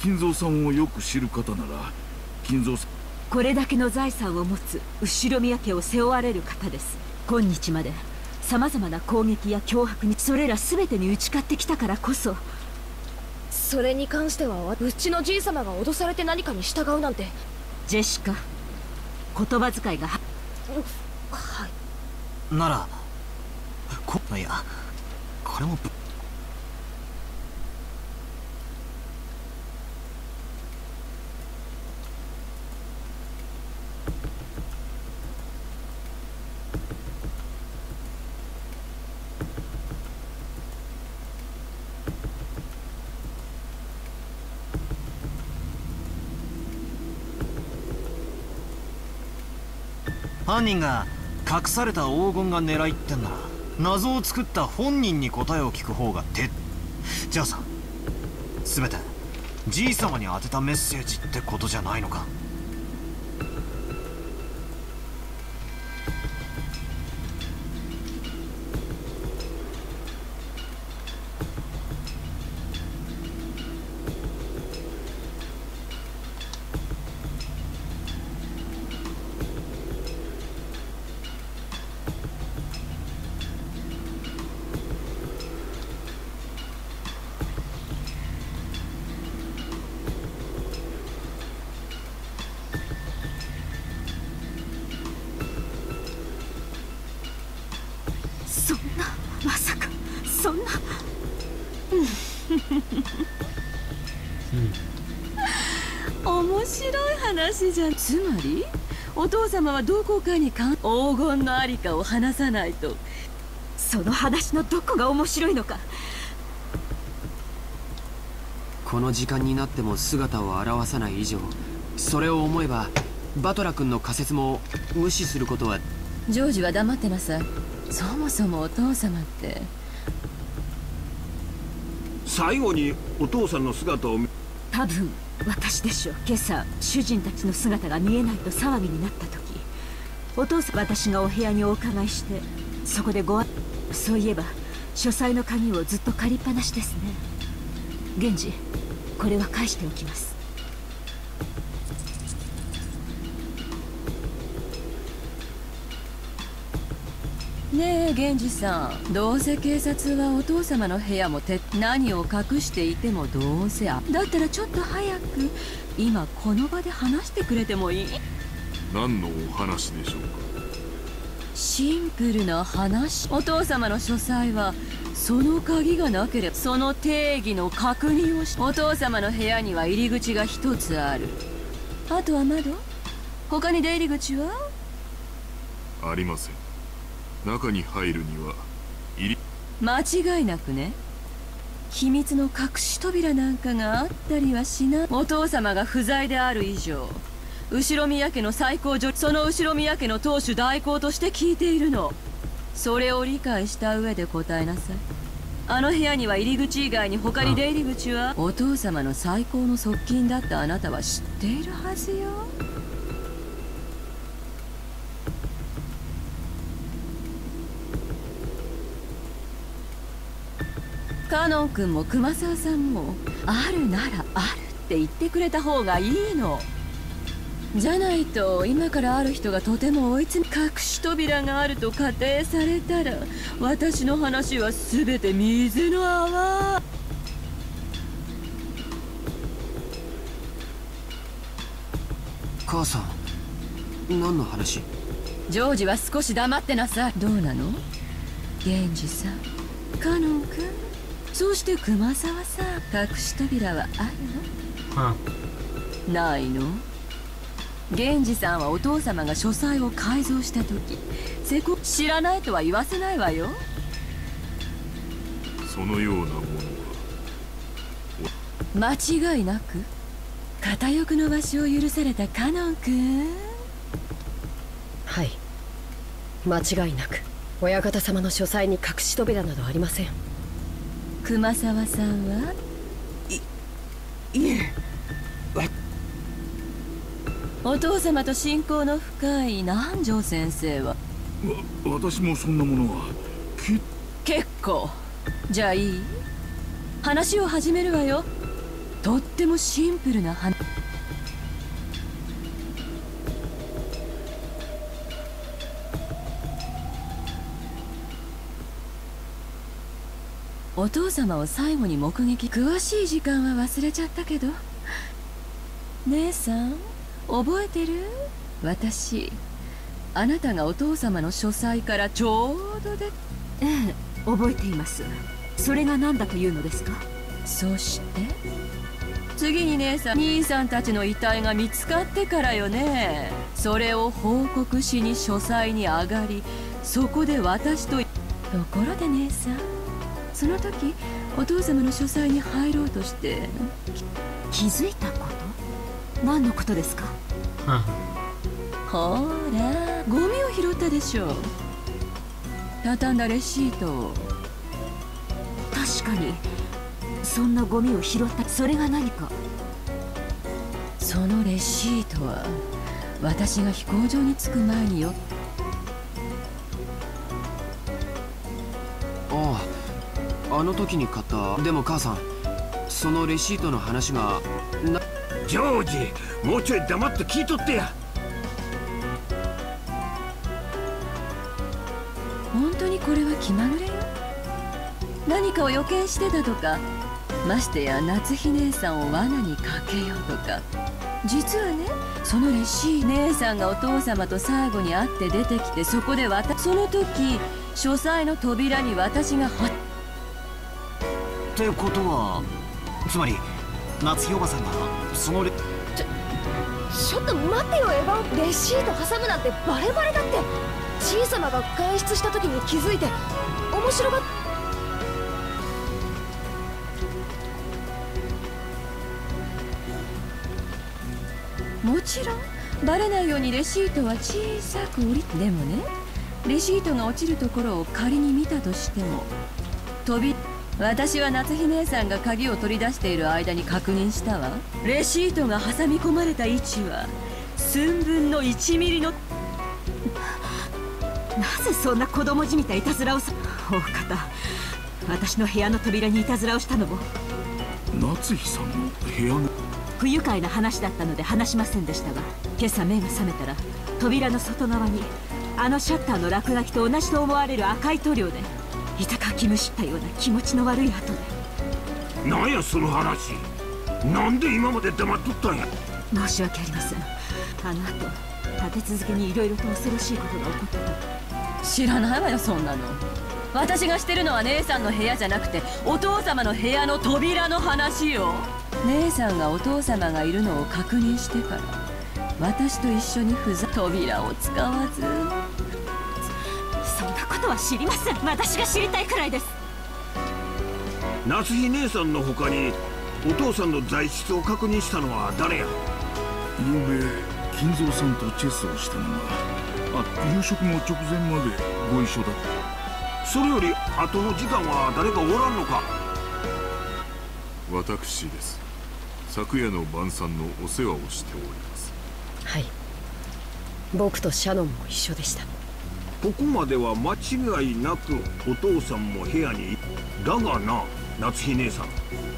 金蔵さんをよく知る方なら金蔵さんこれだけの財産を持つ後宮家を背負われる方です。今日まで様々な攻撃や脅迫にそれら全てに打ち勝ってきたからこそそれに関してはうちのじい様が脅されて何かに従うなんて。ジェシカ言葉遣いがははい。ならこいやこれもぶ犯人が隠された黄金が狙いってんなら謎を作った本人に答えを聞く方が手じゃあさ全てじい様に当てたメッセージってことじゃないのか？面白い話じゃん。つまりお父様はどこかにか黄金のありかを話さないと。その話のどこが面白いのか。この時間になっても姿を現さない以上それを思えばバトラ君の仮説も無視することはジョージは黙ってなさい。そもそもお父様って最後にお父さんの姿を見多分私でしょう。今朝主人たちの姿が見えないと騒ぎになった時。お父さん私がお部屋にお伺いしてそこでごあそういえば書斎の鍵をずっと借りっぱなしですね。源氏これは返しておきます。ねえ源氏さん。どうせ警察はお父様の部屋もて何を隠していてもどうせあだったらちょっと早く今この場で話してくれてもいい？何のお話でしょうか？シンプルな話。お父様の書斎はその鍵がなければその定義の確認をしお父様の部屋には入り口が一つある。あとは窓？他に出入り口は？ありません中に入るには入り間違いなくね。秘密の隠し扉なんかがあったりはしない。お父様が不在である以上後宮家の最高女その後宮家の当主代行として聞いているの。それを理解した上で答えなさい。あの部屋には入り口以外に他に出入り口はお父様の最高の側近だったあなたは知っているはずよカノン君も熊沢さんもあるならあるって言ってくれた方がいいの。じゃないと今からある人がとても追い詰め隠し扉があると仮定されたら私の話は全て水の泡。母さん何の話？ジョージは少し黙ってなさい。どうなの？源氏さんカノン君？そして熊沢さん隠し扉はあるの？ないの？源氏さんはお父様が書斎を改造した時せこ知らないとは言わせないわよ。そのようなものは。間違いなく片翼の場所を許されたカノン君。はい。間違いなく親方様の書斎に隠し扉などありません熊沢さんは？いいえお父様と親交の深い南條先生は？わ私もそんなものは。き結構。じゃあいい？話を始めるわよ。とってもシンプルな話お父様を最後に目撃。詳しい時間は忘れちゃったけど。姉さん覚えてる？私あなたがお父様の書斎からちょうどでええ覚えています。それが何だというのですか？そして？次に姉さん兄さんたちの遺体が見つかってからよね。それを報告しに書斎に上がりそこで私とところで姉さんその時お父様の書斎に入ろうとして気づいたこと？何のことですか？ほらゴミを拾ったでしょ畳んだレシートを。確かにそんなゴミを拾ったそれが何か。そのレシートは私が飛行場に着く前によああの時に買った。でも母さんそのレシートの話がなジョージもうちょい黙って聞いとってや。本当にこれは気まぐれ？よ何かを予見してたとかましてや夏日姉さんを罠にかけようとか。実はねそのレシー姉さんがお父様と最後に会って出てきてそこで私その時書斎の扉に私がはってことはつまり夏日おばさんがそのレちょっと待ってよエヴァン。レシート挟むなんてバレバレだって。小様が外出した時に気づいて面白がっもちろんバレないようにレシートは小さく折りでもねレシートが落ちるところを仮に見たとしても飛び私は夏日姉さんが鍵を取り出している間に確認したわ。レシートが挟み込まれた位置は寸分の1ミリのなぜそんな子供じみたいたずらをさ大方私の部屋の扉にいたずらをしたのも。夏日さんの部屋の不愉快な話だったので話しませんでしたが今朝目が覚めたら扉の外側にあのシャッターの落書きと同じと思われる赤い塗料でいたかきむしったような気持ちの悪い跡でなんやその話。なんで今まで黙っとったんや。申し訳ありません。あの後立て続けにいろいろと恐ろしいことが起こったと。知らないわよそんなの。私がしてるのは姉さんの部屋じゃなくてお父様の部屋の扉の話よ。姉さんがお父様がいるのを確認してから私と一緒にふざ扉を使わずことは知りません。私が知りたいくらいです。夏日姉さんの他にお父さんの在室を確認したのは誰や？ゆうべ金蔵さんとチェスをしたのがあ夕食の直前までご一緒だった。それより後の時間は誰かおらんのか？私です。昨夜の晩餐のお世話をしております。はい。僕とシャノンも一緒でしたここまでは間違いなくお父さんも部屋にだがな夏日姉さん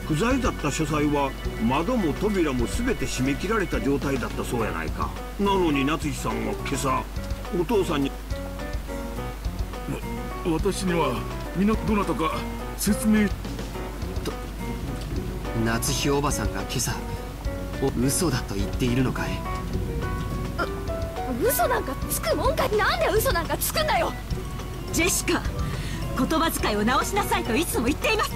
不在だった書斎は窓も扉も全て閉め切られた状態だったそうやないか。なのに夏日さんは今朝お父さんに私には皆どなたか説明。夏日おばさんが今朝お嘘だと言っているのかい？嘘なんかつくもんかなんで嘘なんかつくんだよ。ジェシカ言葉遣いを直しなさいといつも言っています。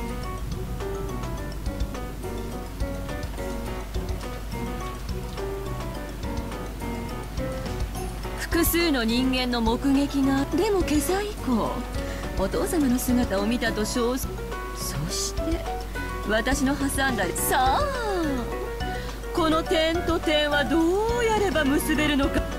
複数の人間の目撃がでも今朝以降お父様の姿を見たと称そして私の挟んださあこの点と点はどうやれば結べるのか。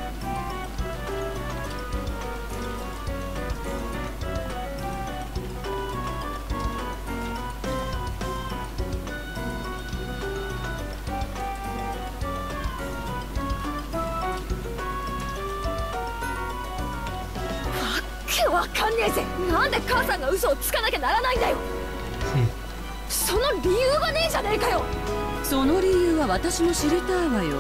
私も知りたいわよ。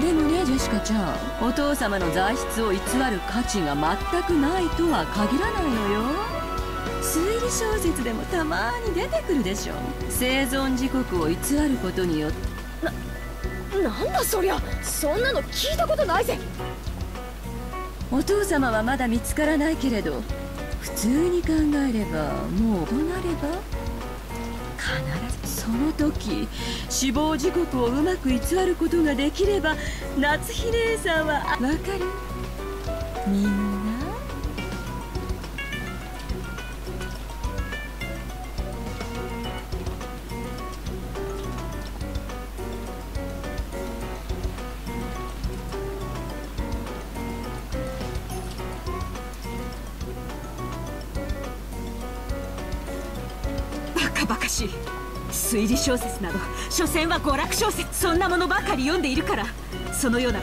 でもねジェシカちゃん。お父様の材質を偽る価値が全くないとは限らないのよ。推理小説でもたまに出てくるでしょ。生存時刻を偽ることによって。ななんだそりゃ。そんなの聞いたことないぜ。お父様はまだ見つからないけれど普通に考えればもうとなれば必ずその時死亡時刻をうまく偽ることができれば夏日姉さんはわかる。みんな小説など所詮は娯楽小説そんなものばかり読んでいるからそのような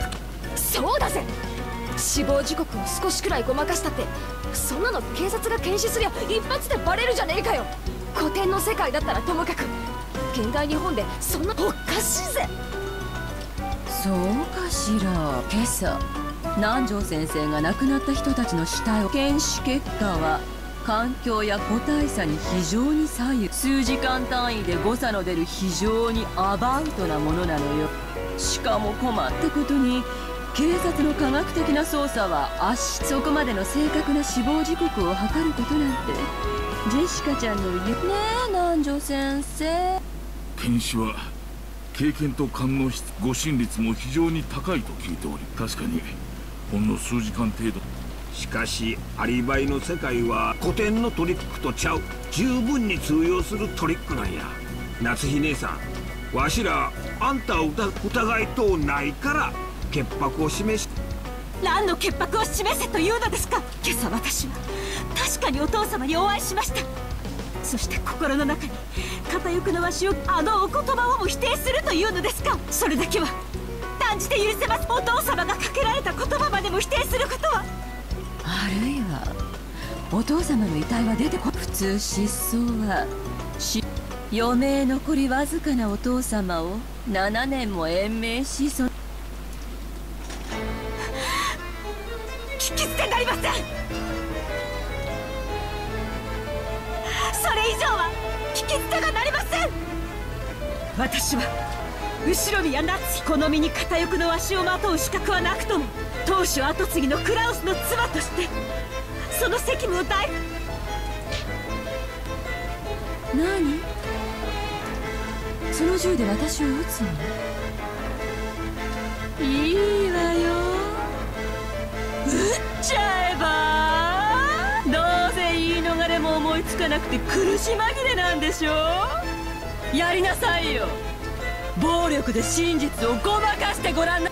そうだぜ。死亡時刻を少しくらいごまかしたってそんなの警察が検視すりゃ一発でバレるじゃねえかよ。古典の世界だったらともかく現代日本でそんなおかしいぜ。そうかしら今朝南條先生が亡くなった人たちの死体を検視結果は環境や個体差に非常に左右。数時間単位で誤差の出る非常にアバウトなものなのよ。しかも困ったことに警察の科学的な捜査は足そこまでの正確な死亡時刻を測ることなんて。ジェシカちゃんの言うねえ南條先生。検視は経験と勘の質誤審率も非常に高いと聞いており確かにほんの数時間程度。しかしアリバイの世界は古典のトリックとちゃう。十分に通用するトリックなんや。夏日姉さんわしらあんたを疑いとうないから潔白を示し。何の潔白を示せというのですか？今朝私は確かにお父様にお会いしました。そして心の中に片翼のわしをあのお言葉をも否定するというのですか？それだけは。断じて許せますお父様がかけられた言葉までも否定することは。るいはお父様の遺体は出てこ普通失踪は余命残りわずかなお父様を7年も延命しそ 聞き捨てなりません。それ以上は聞き捨てがなりません。私は後ろ宮夏好みに片翼のわしをまとう資格はなくとも当主跡継ぎのクラウスの妻としてその責務を大。何？その銃で私を撃つの？いいわよ。撃っちゃえばどうせ言い逃れも思いつかなくて苦し紛れなんでしょやりなさいよ暴力で真実をごまかしてごらんな。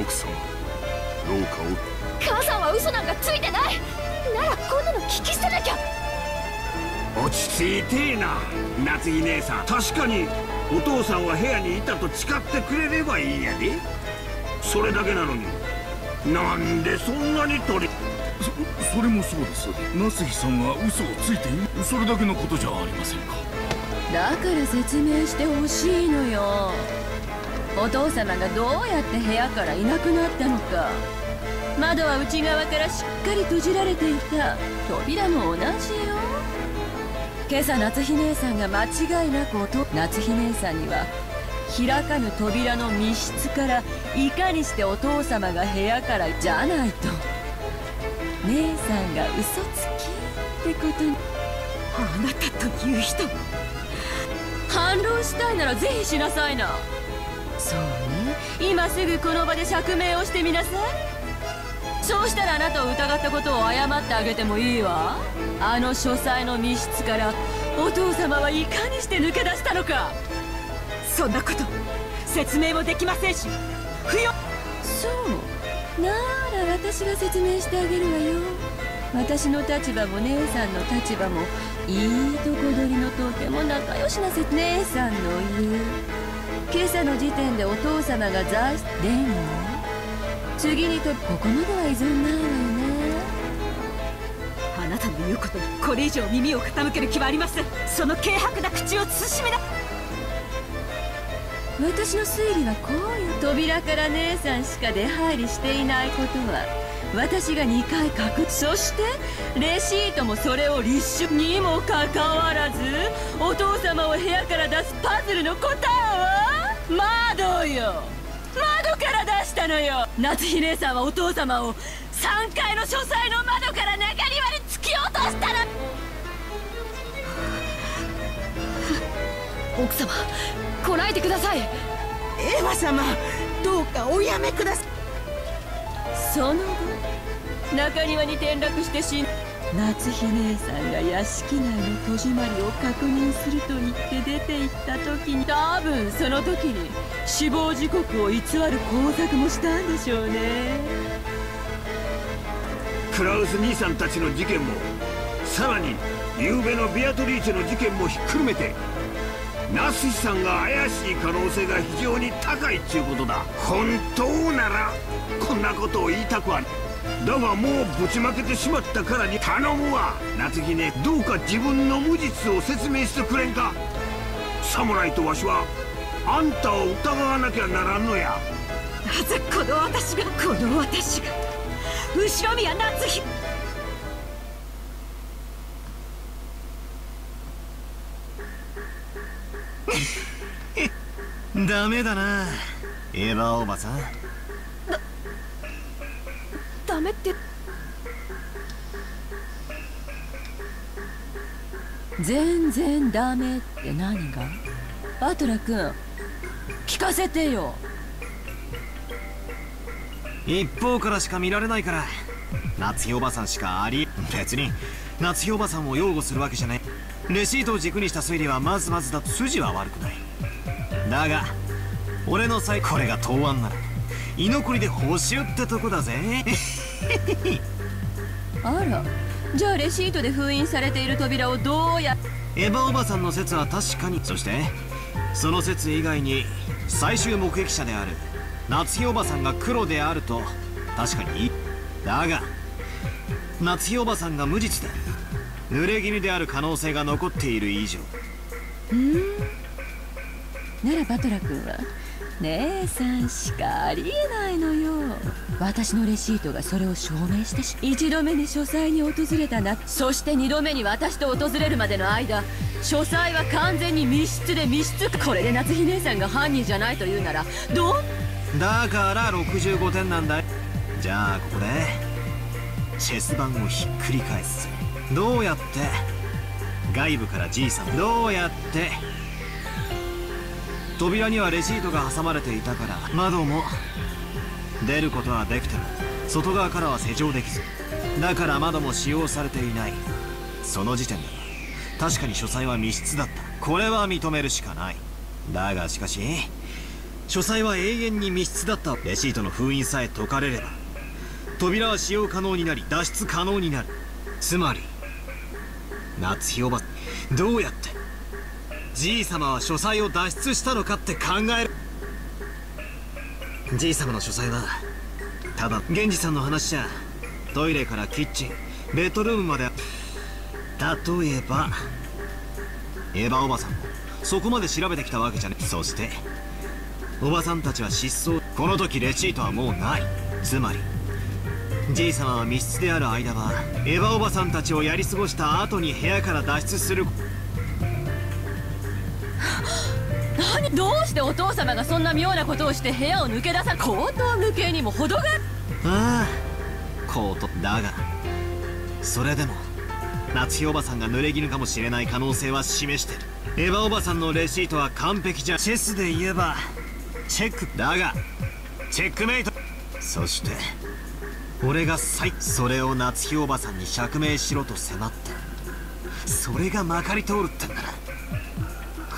奥様どうか母さんは嘘なんかついてない。ならこんなの聞き捨てなきゃ。落ち着いてえな夏日姉さん。確かにお父さんは部屋にいたと誓ってくれればいいんやでそれだけなのに。なんでそんなに取り。そそれもそうです。夏日さんは嘘をついている。それだけのことじゃありませんか。だから説明してほしいのよ。お父様がどうやって部屋からいなくなったのか。窓は内側からしっかり閉じられていた。扉も同じよ。今朝夏日姉さんが間違いなく音夏日姉さんには開かぬ扉の密室からいかにしてお父様が部屋からじゃないと。姉さんが嘘つきってことに。あなたという人。反論したいならぜひしなさいな。そうね。今すぐこの場で釈明をしてみなさい。そうしたらあなたを疑ったことを謝ってあげてもいいわ。あの書斎の密室からお父様はいかにして抜け出したのか。そんなこと説明もできませんし不要そう。なら私が説明してあげるわよ。私の立場も姉さんの立場も。いいとこ取りのとても仲良しなせ姉さんの言う今朝の時点でお父様が在室でも次にとここまで。は依存ないわよねあなたの言うことにこれ以上耳を傾ける気はありません。その軽薄な口を慎めな。私の推理はこうよ扉から姉さんしか出入りしていないことは私が2回確そしてレシートもそれを立証にもかかわらずお父様を部屋から出すパズルの答えは窓よ。窓から出したのよ。夏日姉さんはお父様を3階の書斎の窓から中庭に突き落としたら奥様。こらえてください。エヴァ様どうかおやめください。その後中庭に転落して死ん夏日姉さんが屋敷内の戸締まりを確認すると言って出て行った時に多分その時に死亡時刻を偽る工作もしたんでしょうね。クラウス兄さんたちの事件もさらに昨べのビアトリーチェの事件もひっくるめてナスシさんが怪しい可能性が非常に高いっちゅうことだ。本当ならこんなことを言いたくはだがもうぶちまけてしまったからに頼むわ。夏希ねどうか自分の無実を説明してくれんか。侍とわしはあんたを疑わなきゃならんのや。なぜこの私がこの私が。後ろ宮夏希 ダメだな。エヴァおばさん。だダメって。全然ダメって何が？バトラ君聞かせてよ。一方からしか見られないから。夏日おばさんしかあり別に夏日おばさんを擁護するわけじゃないレシートを軸にした推理はまずまずだと筋は悪くない。だが俺の最これが答案なら居残りで報酬ってとこだぜ。あらじゃあレシートで封印されている扉をどうやエヴァおばさんの説は確かに。そしてその説以外に最終目撃者である夏日おばさんが黒であると確かに。だが夏日おばさんが無実で濡れ衣である可能性が残っている以上。うん。ならバトラ君は姉さんしかありえないのよ。私のレシートがそれを証明してし一度目に書斎に訪れたな。そして二度目に私と訪れるまでの間書斎は完全に密室で密室。これで夏日姉さんが犯人じゃないというならどうだから65点なんだじゃあここでチェス盤をひっくり返す。どうやって？外部からじいさんどうやって？扉にはレシートが挟まれていたから窓も出ることはできても外側からは施錠できずだから窓も使用されていない。その時点では確かに書斎は密室だった。これは認めるしかない。だがしかし書斎は永遠に密室だった。レシートの封印さえ解かれれば扉は使用可能になり脱出可能になる。つまり夏日おばどうやってじい様は書斎を脱出したのかって考える。じい様の書斎はただ源氏さんの話じゃトイレからキッチンベッドルームまで。例えばエヴァおばさんもそこまで調べてきたわけじゃねそしておばさんたちは失踪。この時レシートはもうない。つまりじい様は密室である間はエヴァおばさんたちをやり過ごした後に部屋から脱出する。何？どうしてお父様がそんな妙なことをして部屋を抜け出さ高等無形にも程がああコートだが。それでも夏日おばさんが濡れ衣かもしれない可能性は示してる。エヴァおばさんのレシートは完璧じゃ。チェスで言えばチェック。だがチェックメイト。そして俺が最それを夏日おばさんに釈明しろと迫った。それがまかり通るってんだな。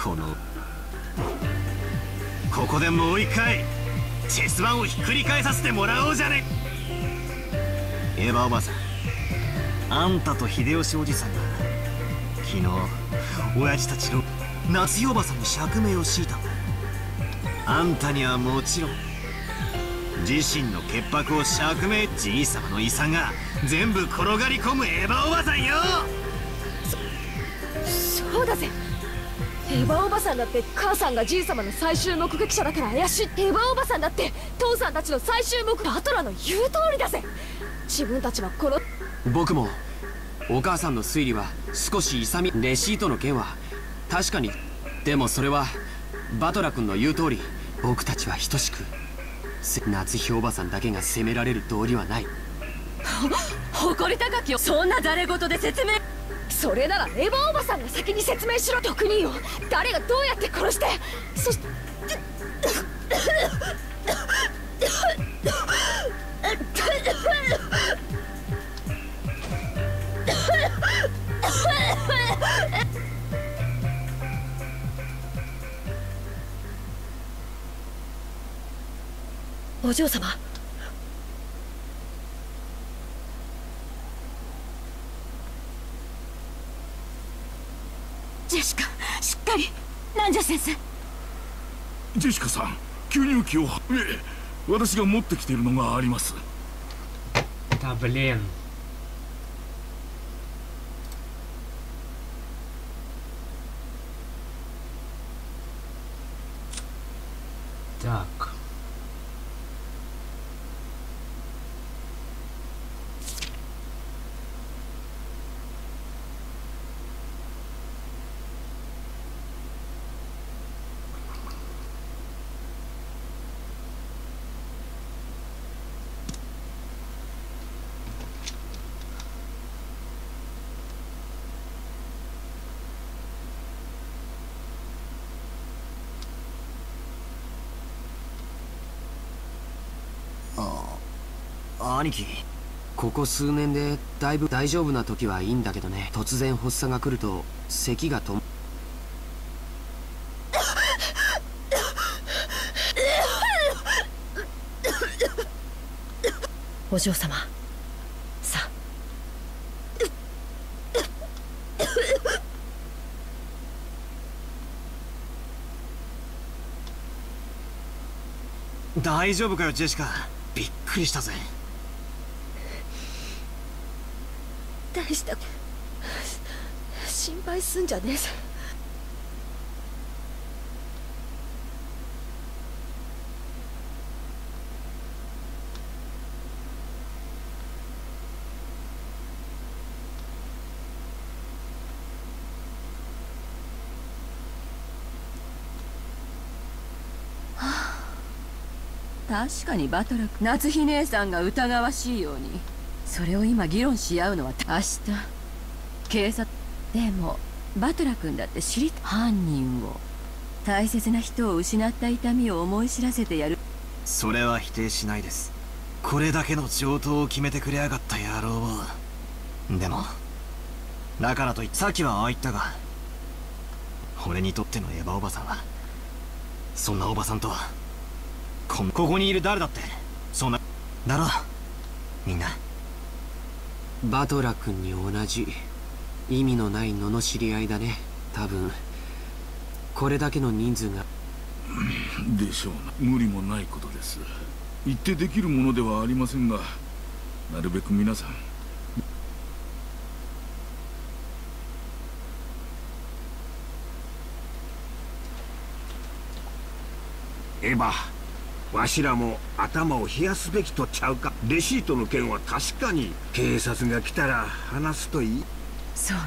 このここでもう一回チェス盤をひっくり返させてもらおうじゃね。エヴァおばさんあんたと秀吉おじさんが昨日親父たちの夏日おばさんに釈明を強いた。あんたにはもちろん自身の潔白を釈明じい様の遺産が全部転がり込むエヴァおばさんよ。そうだぜ。エヴァおばさんだって母さんがじい様の最終目撃者だから怪しい。エヴァおばさんだって父さんたちの最終目バトラの言う通りだぜ。自分たちはこの僕もお母さんの推理は少し勇みレシートの件は確かにでもそれはバトラ君の言う通り僕たちは等しく夏日おばさんだけが責められる道理はない。誇り高きをそんな誰事で説明。それならエヴァおばさんが先に説明しろ。特任を。誰がどうやって殺して。そして嬢様。ジェシカしっかり。なんじゃ先生。ジェシカさん吸入器をええ私が持ってきているのがあります。ダブレン兄貴。ここ数年でだいぶ大丈夫な時はいいんだけどね。突然発作が来ると咳がとお嬢様。さ。あ大丈夫かよジェシカ。びっくりしたぜした心配すんじゃねえさ。確かにバトラク夏日姉さんが疑わしいように。それを今議論し合うのは明日警察でもバトラ君だって知り犯人を。大切な人を失った痛みを思い知らせてやる。それは否定しないです。これだけの上等を決めてくれやがった野郎。をでもだからといってさっきはああ言ったが俺にとってのエヴァおばさんはそんなおばさんとはこここにいる誰だってそんなだろみんな。バトラ君に同じ意味のない罵り合いだね。多分。これだけの人数が。でしょうな。無理もないことです。言ってできるものではありませんがなるべく皆さん。エヴァわしらも頭を冷やすべきとちゃうか。レシートの件は確かに警察が来たら話すといい。そうね。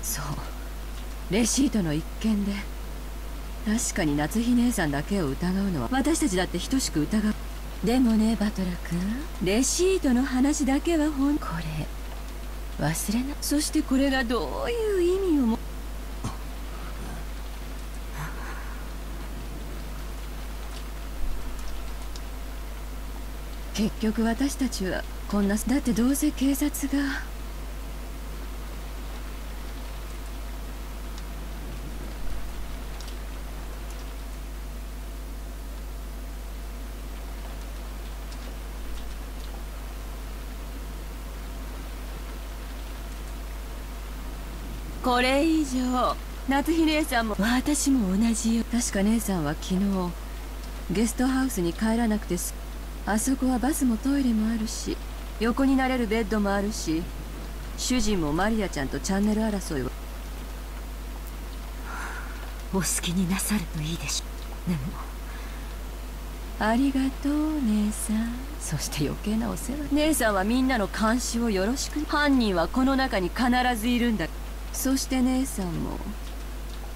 そう。レシートの一件で確かに夏日姉さんだけを疑うのは私たちだって等しく疑う。でもねバトラ君レシートの話だけはほんこれ忘れな。そしてこれがどういう意味をも結局私たちはこんなだってどうせ警察が。これ以上夏日姉さんも私も同じよ。確か姉さんは昨日ゲストハウスに帰らなくてすあそこはバスもトイレもあるし横になれるベッドもあるし主人もマリアちゃんとチャンネル争いを。お好きになさるといいでしょでも。ありがとう姉さん。そして余計なお世話。姉さんはみんなの監視をよろしく。犯人はこの中に必ずいるんだ。そして姉さんも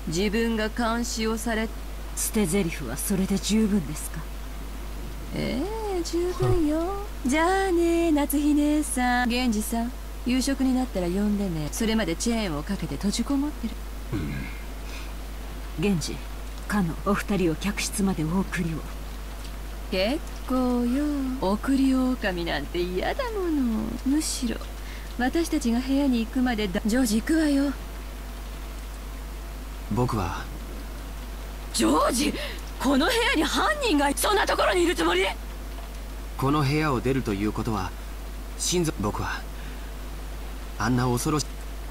自分が監視をされ捨て台詞はそれで十分ですか？ええ？十分よじゃあね夏日姉さん。源氏さん夕食になったら呼んでね。それまでチェーンをかけて閉じこもってる。源氏かのお二人を客室までお送りを。結構よ。送り狼なんて嫌だもの。むしろ私たちが部屋に行くまでだジョージ行くわよ。僕は。ジョージこの部屋に犯人がそんなところにいるつもり？この部屋を出るということは心臓僕はあんな恐ろし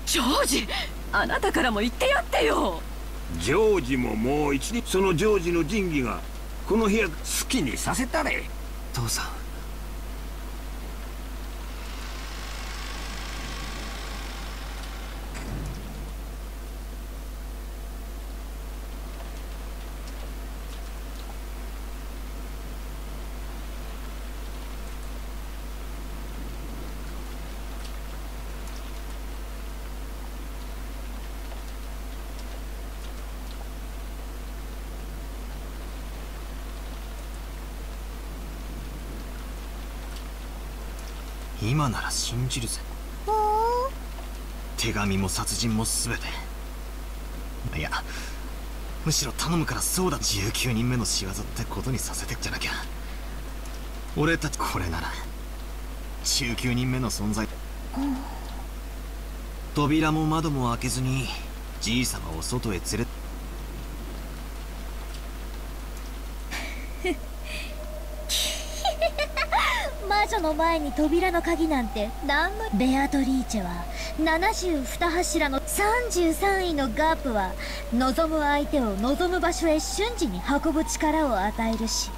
ジョージあなたからも言ってやってよ。ジョージももう一日そのジョージの仁義がこの部屋好きにさせたれ。父さん今なら信じるぜ。手紙も殺人も全て。いやむしろ頼むからそうだ。19人目の仕業ってことにさせてじゃなきゃ。俺たちこれなら19人目の存在。扉も窓も開けずにじいさまを外へ連れ魔女の前に扉の鍵なんて何のベアトリーチェは72柱の33位のガープは望む相手を望む場所へ瞬時に運ぶ力を与えるし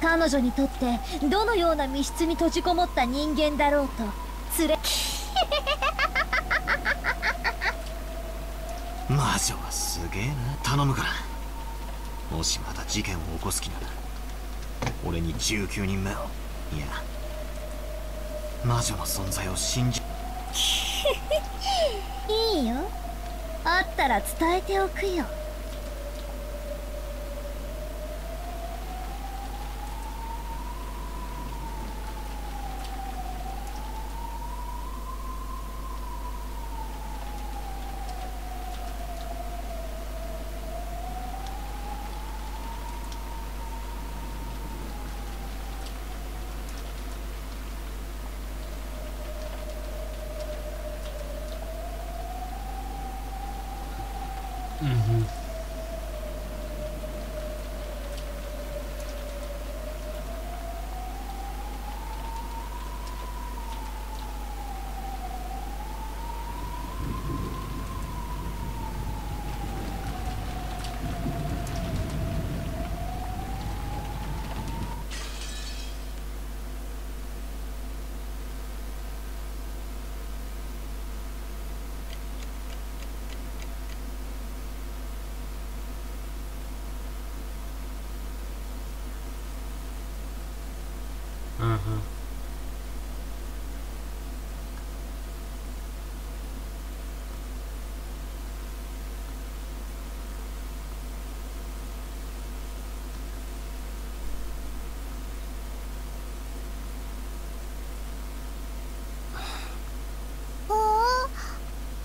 彼女にとってどのような密室に閉じこもった人間だろうと連れ魔女はすげえな頼むからもしまた事件を起こす気なら俺に19人目をいや魔女の存在を信じ いいよ。あったら伝えておくよ。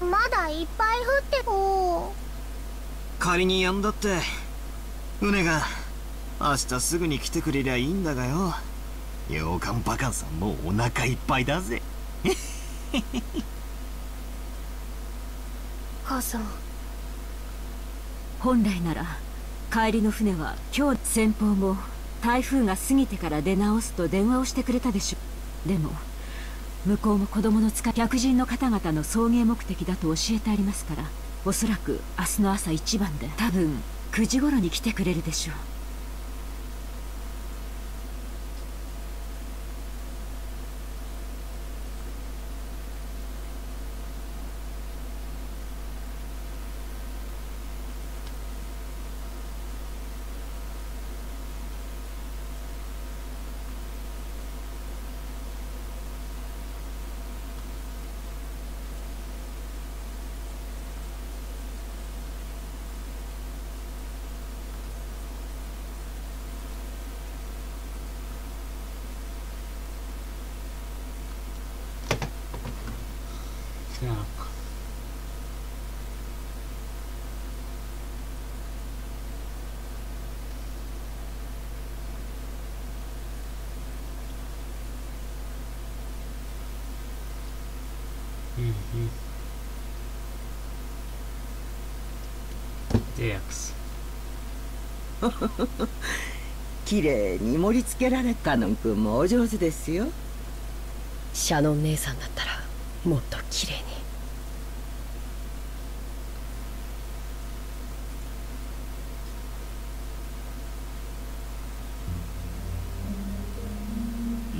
まだいっぱい降ってこう。仮にやんだって船が明日すぐに来てくれりゃいいんだがよ。洋館バカンさんもうお腹いっぱいだぜ。母さん本来なら帰りの船は今日先方も台風が過ぎてから出直すと電話をしてくれたでしょ。でも向こうも子供の使い客人の方々の送迎目的だと教えてありますからおそらく明日の朝一番で多分9時頃に来てくれるでしょう。デアクス綺麗に盛り付けられカノン君もお上手ですよ。シャノン姉さんだったらもっとに。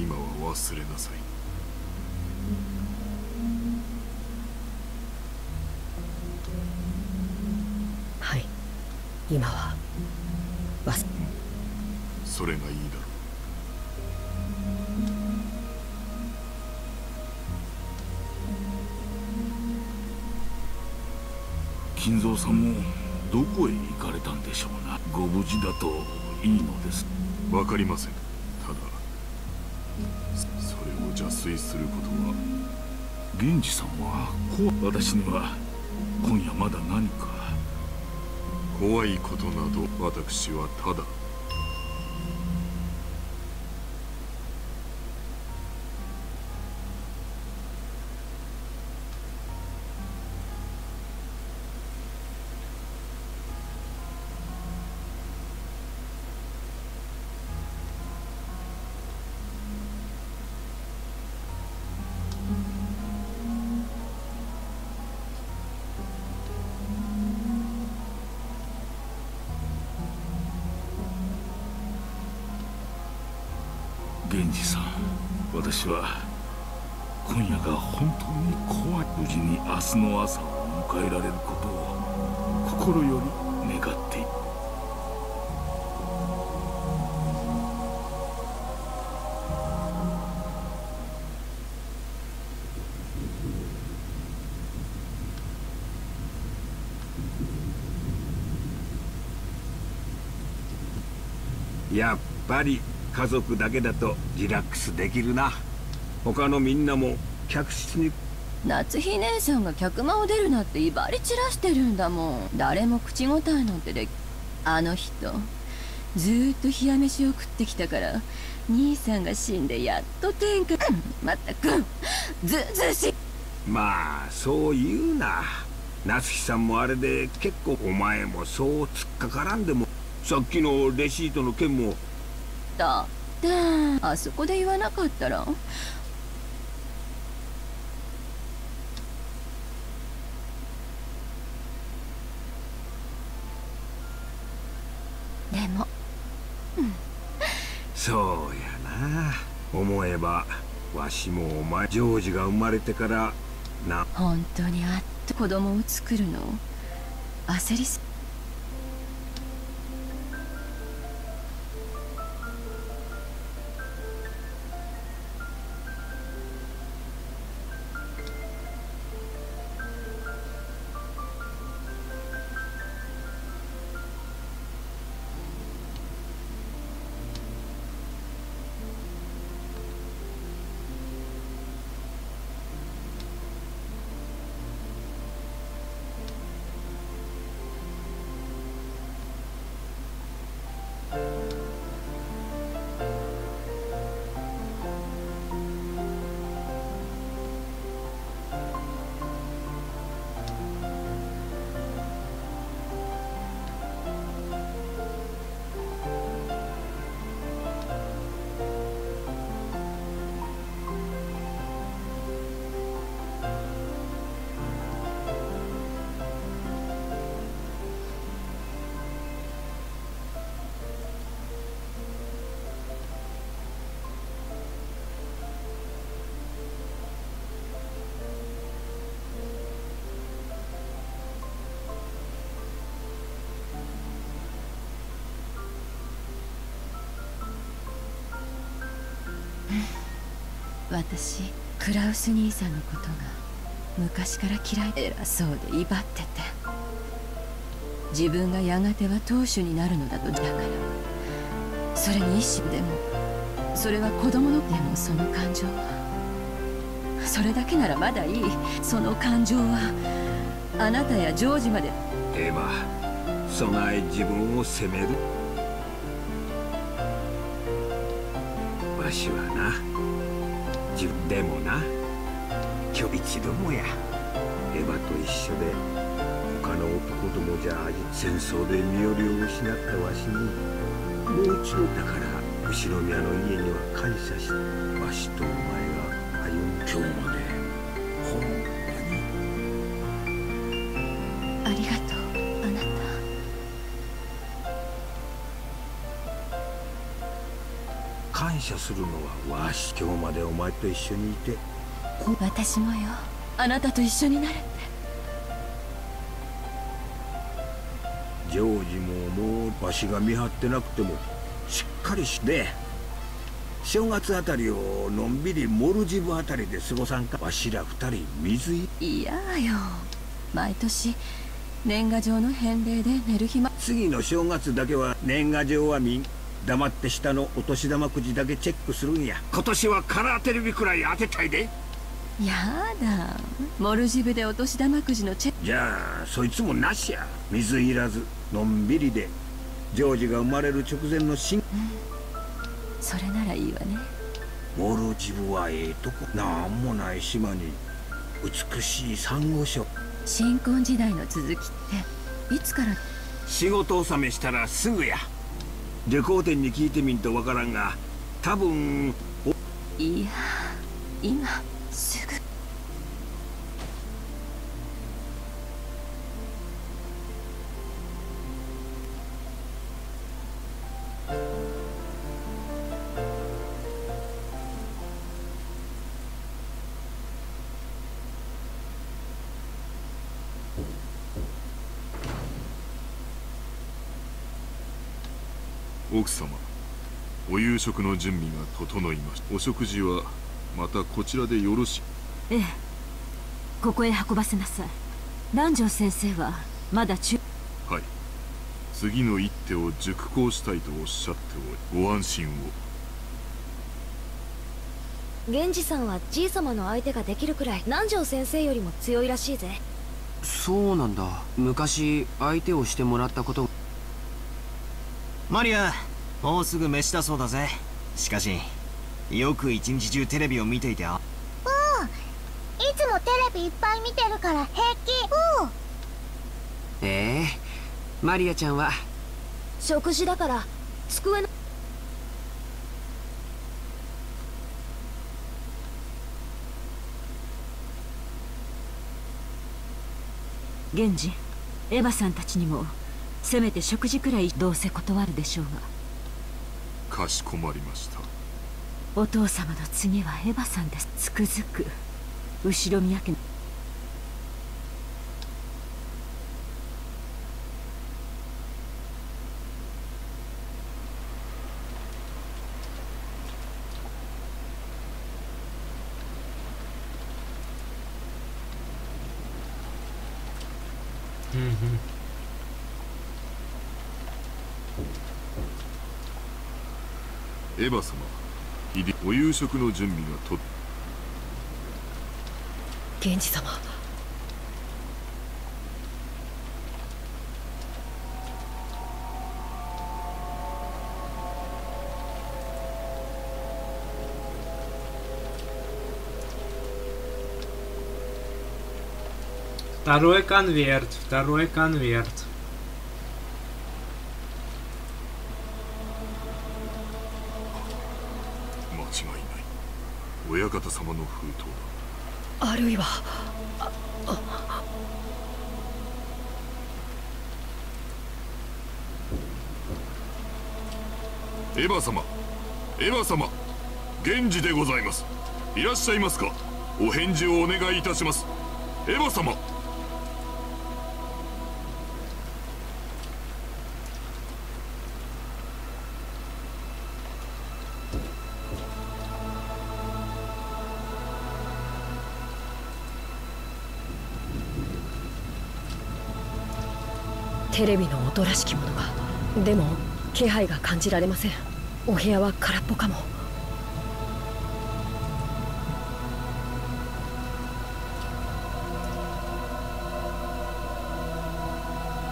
今は忘れなさい。はい。今はさんもどこへ行かれたんでしょうな。ご無事だといいのです。わかりません。ただそれを邪推することは。源氏さんはこ私には今夜まだ何か。怖いことなど私はただ私は今夜が本当に怖い無事に明日の朝を迎えられることを心より願ってい。るやっぱり家族だけだとリラックスできるな他のみんなも客室に。夏日姉さんが客間を出るなって威張り散らしてるんだもん。誰も口答えなんてであの人。ずーっと冷や飯を食ってきたから兄さんが死んでやっと天下まったくずうずうしいまあそう言うな。夏日さんもあれで結構お前もそう突っかからんでも。さっきのレシートの件も。だってあそこで言わなかったらでも、うん、そうやな思えばわしもお前ジョージが生まれてからな。本当にあっと子供を作るの？焦りす私クラウス兄さんのことが昔から嫌いで偉そうで威張ってて。自分がやがては当主になるのだとだから。それに一心でもそれは子供のでもその感情は。それだけならまだいい。その感情はあなたやジョージまで。エヴァ備え自分を責める。一度もや。エヴァと一緒で他の男どもじゃ戦争で身寄りを失ったわしにもう一度だから後ろ宮の家には感謝してわしとお前が歩む今日までほんありがとうあなた。感謝するのはわし。今日までお前と一緒にいて私もよ。あなたと一緒になれて。ジョージももうわしが見張ってなくてもしっかりして正月あたりをのんびりモルジブあたりで過ごさんか。わしら二人水い。いやよ。毎年年賀状の返礼で寝る暇。次の正月だけは年賀状はみん黙って下のお年玉くじだけチェックするんや。今年はカラーテレビくらい当てたいでやだ。モルジブでお年玉くじのチェック。じゃあそいつもなしや。水いらずのんびりで。ジョージが生まれる直前の新、うん、それならいいわね。モルジブはええとこ。なんもない島に。美しいサンゴ礁。新婚時代の続きって。いつから？仕事納めしたらすぐや。レコー店に聞いてみんとわからんが多分いや今すぐ。奥様お夕食の準備が整いました。お食事はまたこちらでよろしい。ええ。ここへ運ばせなさい南條先生はまだ中はい。次の一手を熟考したいとおっしゃっておりご安心を。源氏さんはじい様の相手ができるくらい南條先生よりも強いらしいぜ。そうなんだ。昔相手をしてもらったこと。マリアもうすぐ飯だそうだぜ。しかしよく一日中テレビを見ていてあうん。いつもテレビいっぱい見てるから平気。うん。ええマリアちゃんは？食事だから机の。源氏エヴァさんたちにもせめて食事くらいどうせ断るでしょうが。かしこまりましたお父様の次はエヴァさんです。つくづく。後ろ宮家のうんうん。エヴァ様。お夕食の準備がと源氏様「違いない親方様の封筒だあるいはエヴァ様エヴァ様源氏でございます。いらっしゃいますか？お返事をお願いいたします。エヴァ様レビの音らしきものがでも気配が感じられません。お部屋は空っぽかも。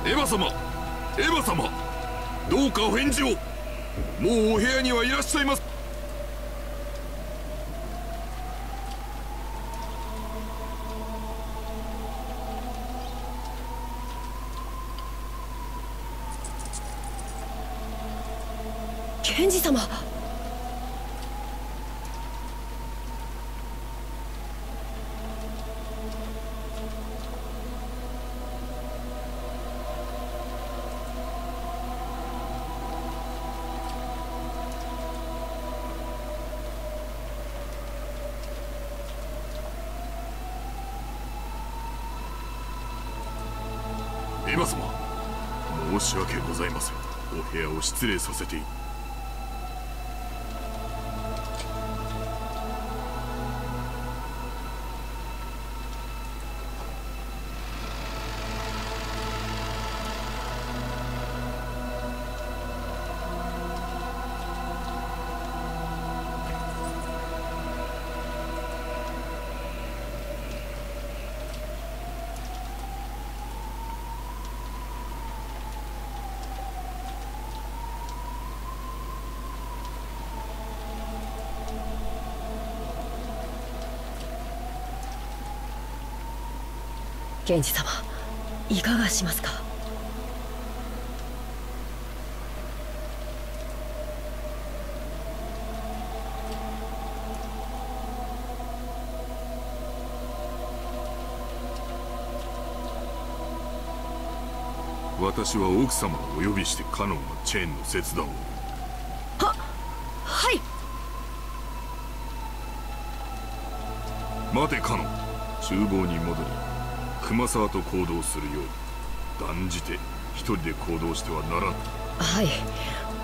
エヴァ様エヴァ様どうかお返事を。もうお部屋にはいらっしゃいます検事様。エヴァ様申し訳ございません。お部屋を失礼させてい検事様いかがしますか？私は奥様をお呼びしてカノンのチェーンの切断を。ははい。待てカノン厨房に戻り熊沢と行動するよう断じて一人で行動してはならん。はい。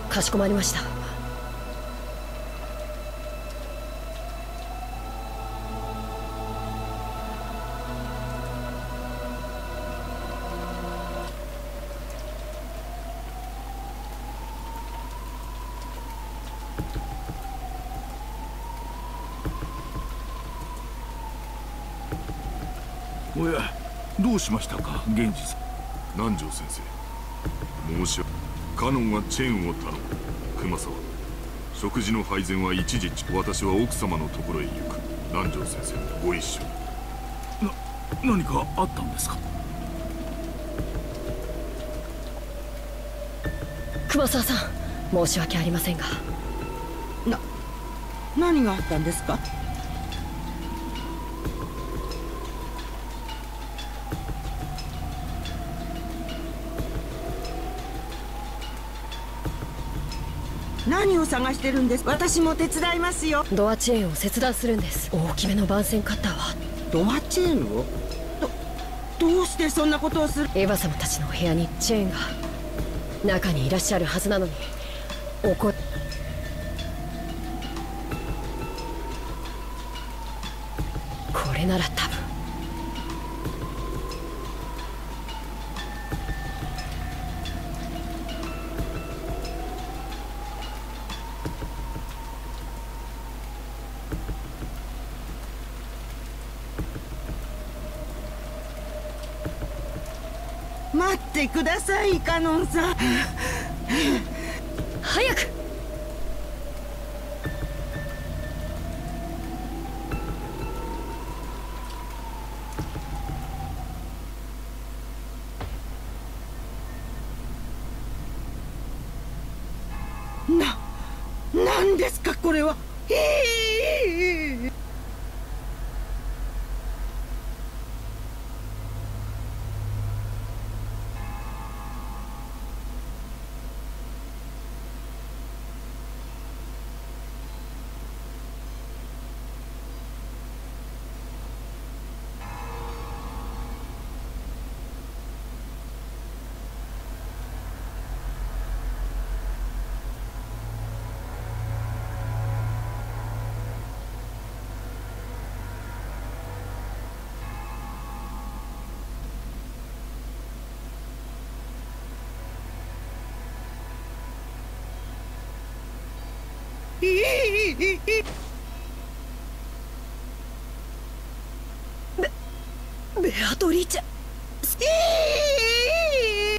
かしこまりました。おやどうしましたか源氏さん？南條先生。申し訳カノンはチェーンを頼む。熊沢。食事の配膳は一時私は奥様のところへ行く。南條先生もご一緒に。な何かあったんですか？熊沢さん申し訳ありませんが。な何があったんですか？何を探してるんです私も手伝いますよ。ドアチェーンを切断するんです。大きめの番線カッターは。ドアチェーンを？どどうしてそんなことをする？エヴァ様たちのお部屋にチェーンが。中にいらっしゃるはずなのに。怒っこれなら多分てくださいカノンさん。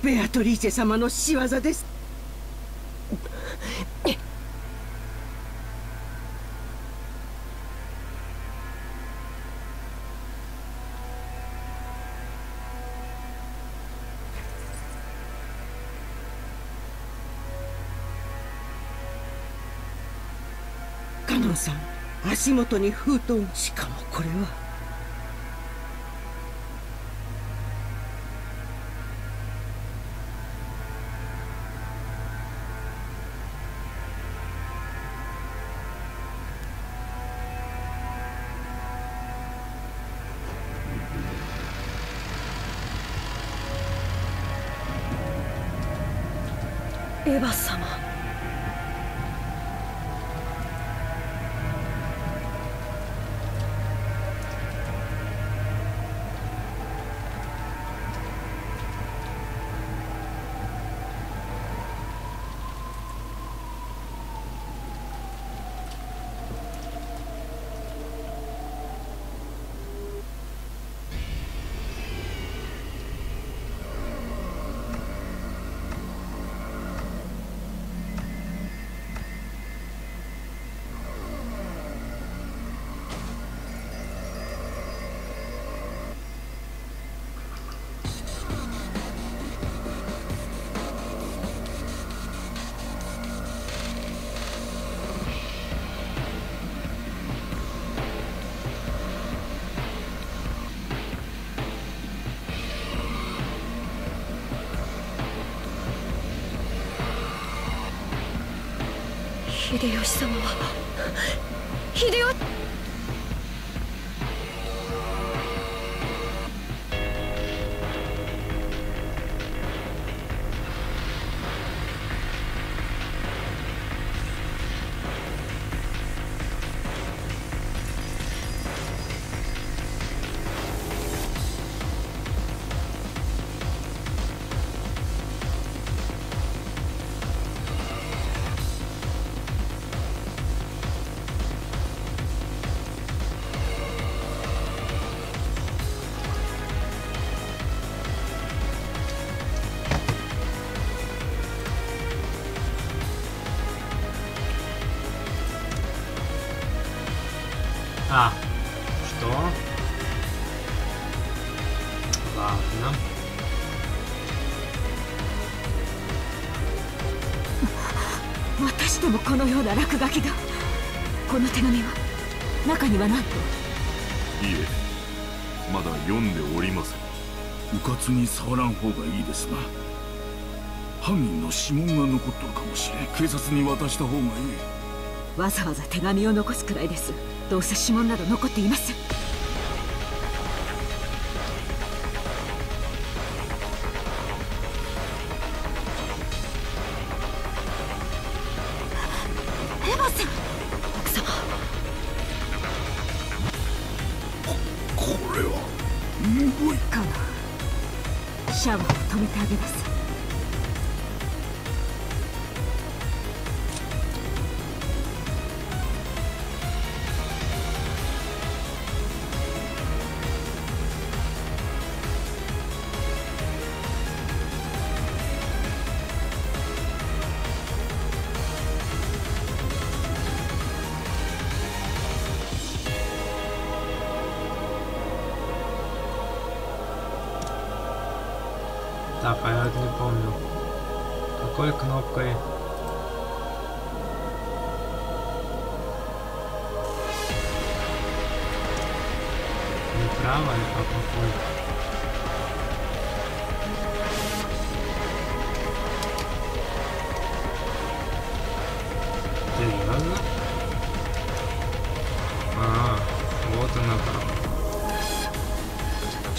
ベアトリーチェ様の仕業です。カノンさん足元に封筒しかもこれは。エヴァ様秀吉様は秀落書きがこの手紙は？中にはないといえまだ読んでおりません。うかつに触らん方がいいですな。犯人の指紋が残っとるかもしれん。警察に渡した方がいい。わざわざ手紙を残すくらいです。どうせ指紋など残っていません。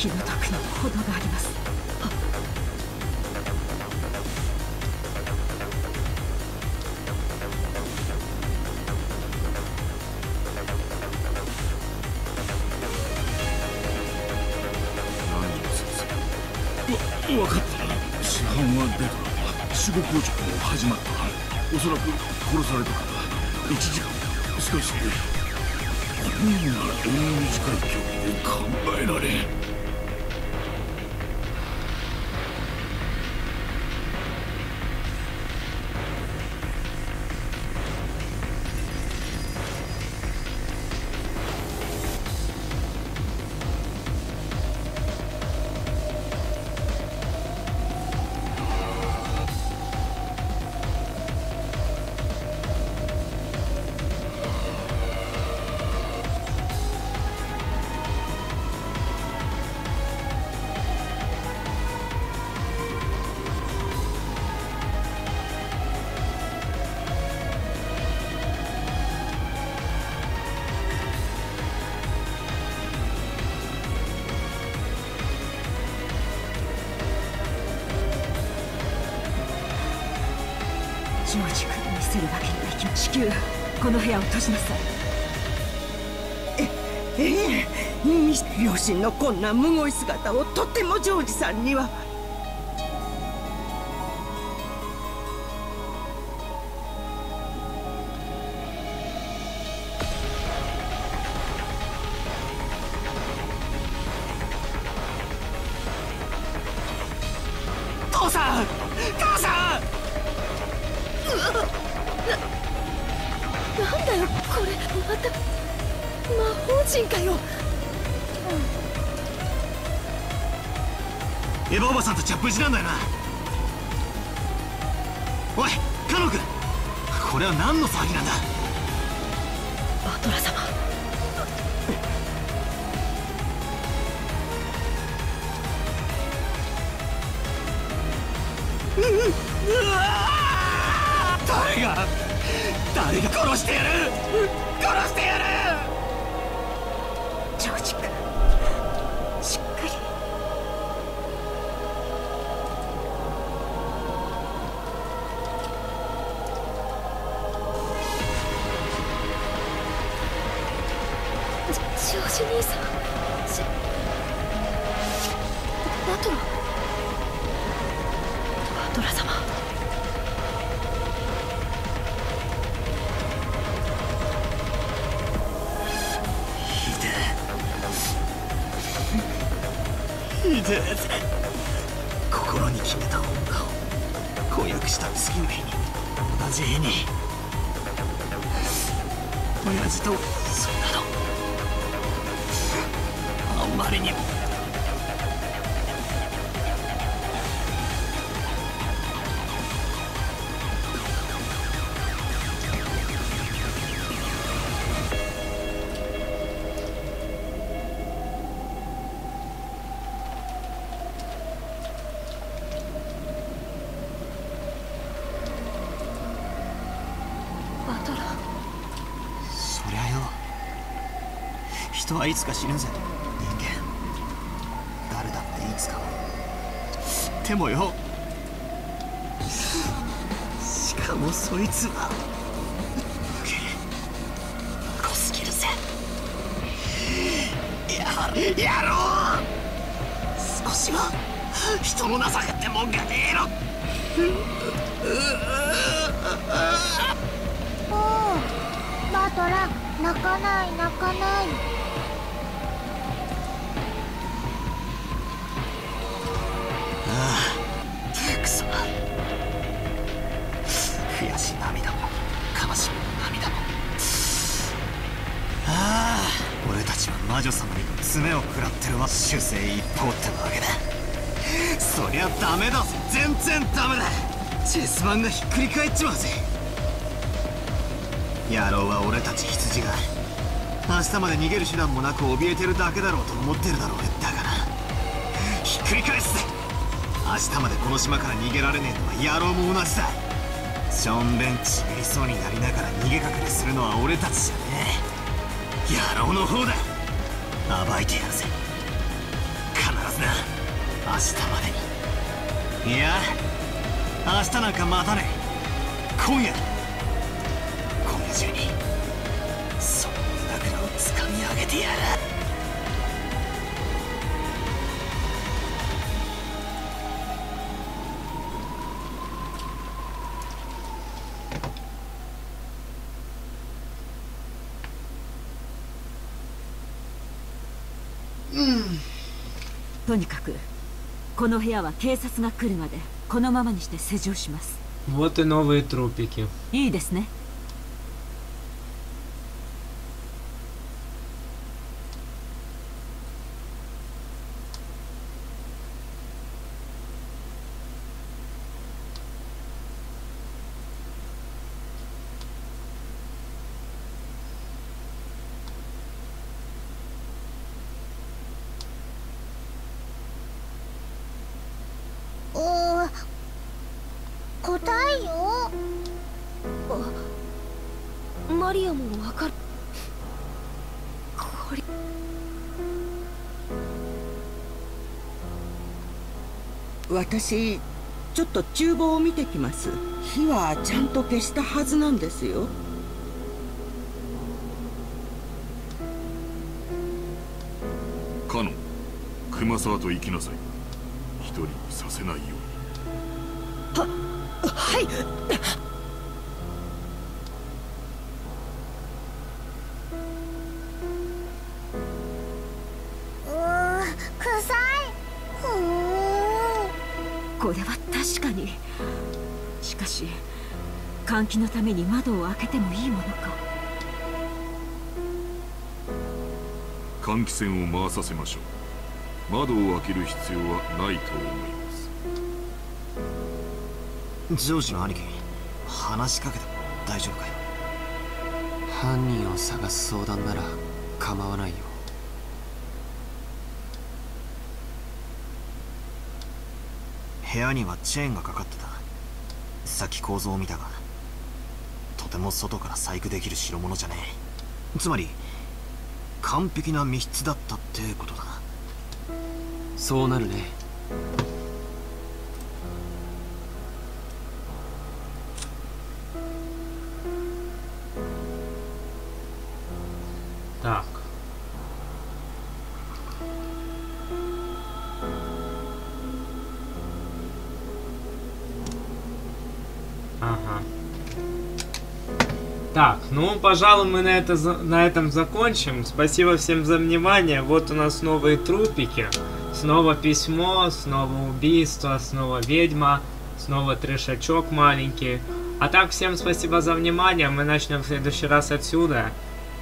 気の毒にも程があります。わ分かった。市販は出た守護工場も始まったおそらく殺されたから。1時間。しかしこんな遠短い距離で考えられん。のこんなむごい姿をとてもジョージさんには誰が誰が殺してやる！殺してやる！ジョージ君はいつか死ぬぜ。人間。誰だっていつかは。でもよ。しかもそいつは。盤がひっくり返っちまうぜ。野郎は俺たち羊が明日まで逃げる手段もなく怯えてるだけだろうと思ってるだろうだからひっくり返すぜ。明日までこの島から逃げられねえのは野郎も同じだ。しょんべんちびりそうになりながら逃げ隠れするのは俺たちじゃねえ。野郎の方だ。暴いてやるぜ。必ずな。明日までに。いや明日なんか待たねえ。今夜今夜中にその胸ぐらをつかみ上げてやる。うん。とにかくこの部屋は警察が来るまで。このままにして施錠します Вот и новые трупики. いいですね 私ちょっと厨房を見てきます。火はちゃんと消したはずなんですよ。カノン熊沢と行きなさい。一人にさせないように。はいのために窓を開けてもいいものか。換気扇を回させましょう。窓を開ける必要はないと思います。ジョージの兄貴話しかけても大丈夫かよ犯人を探す相談なら構わないよ。部屋にはチェーンがかかってた。さっき構造を見たが。とても外から細工できる代物じゃねえ。つまり完璧な密室だったってことだそうなるね。Пожалуй, мы на, это, на этом закончим. Спасибо всем за внимание. Вот у нас новые трупики. Снова письмо, снова убийство, снова ведьма, снова трешачок маленький. А так, всем спасибо за внимание. Мы начнем в следующий раз отсюда.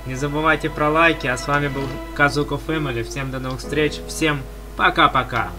Не забывайте про лайки. А с вами был Казуко Фэмили. Всем до новых встреч. Всем пока-пока.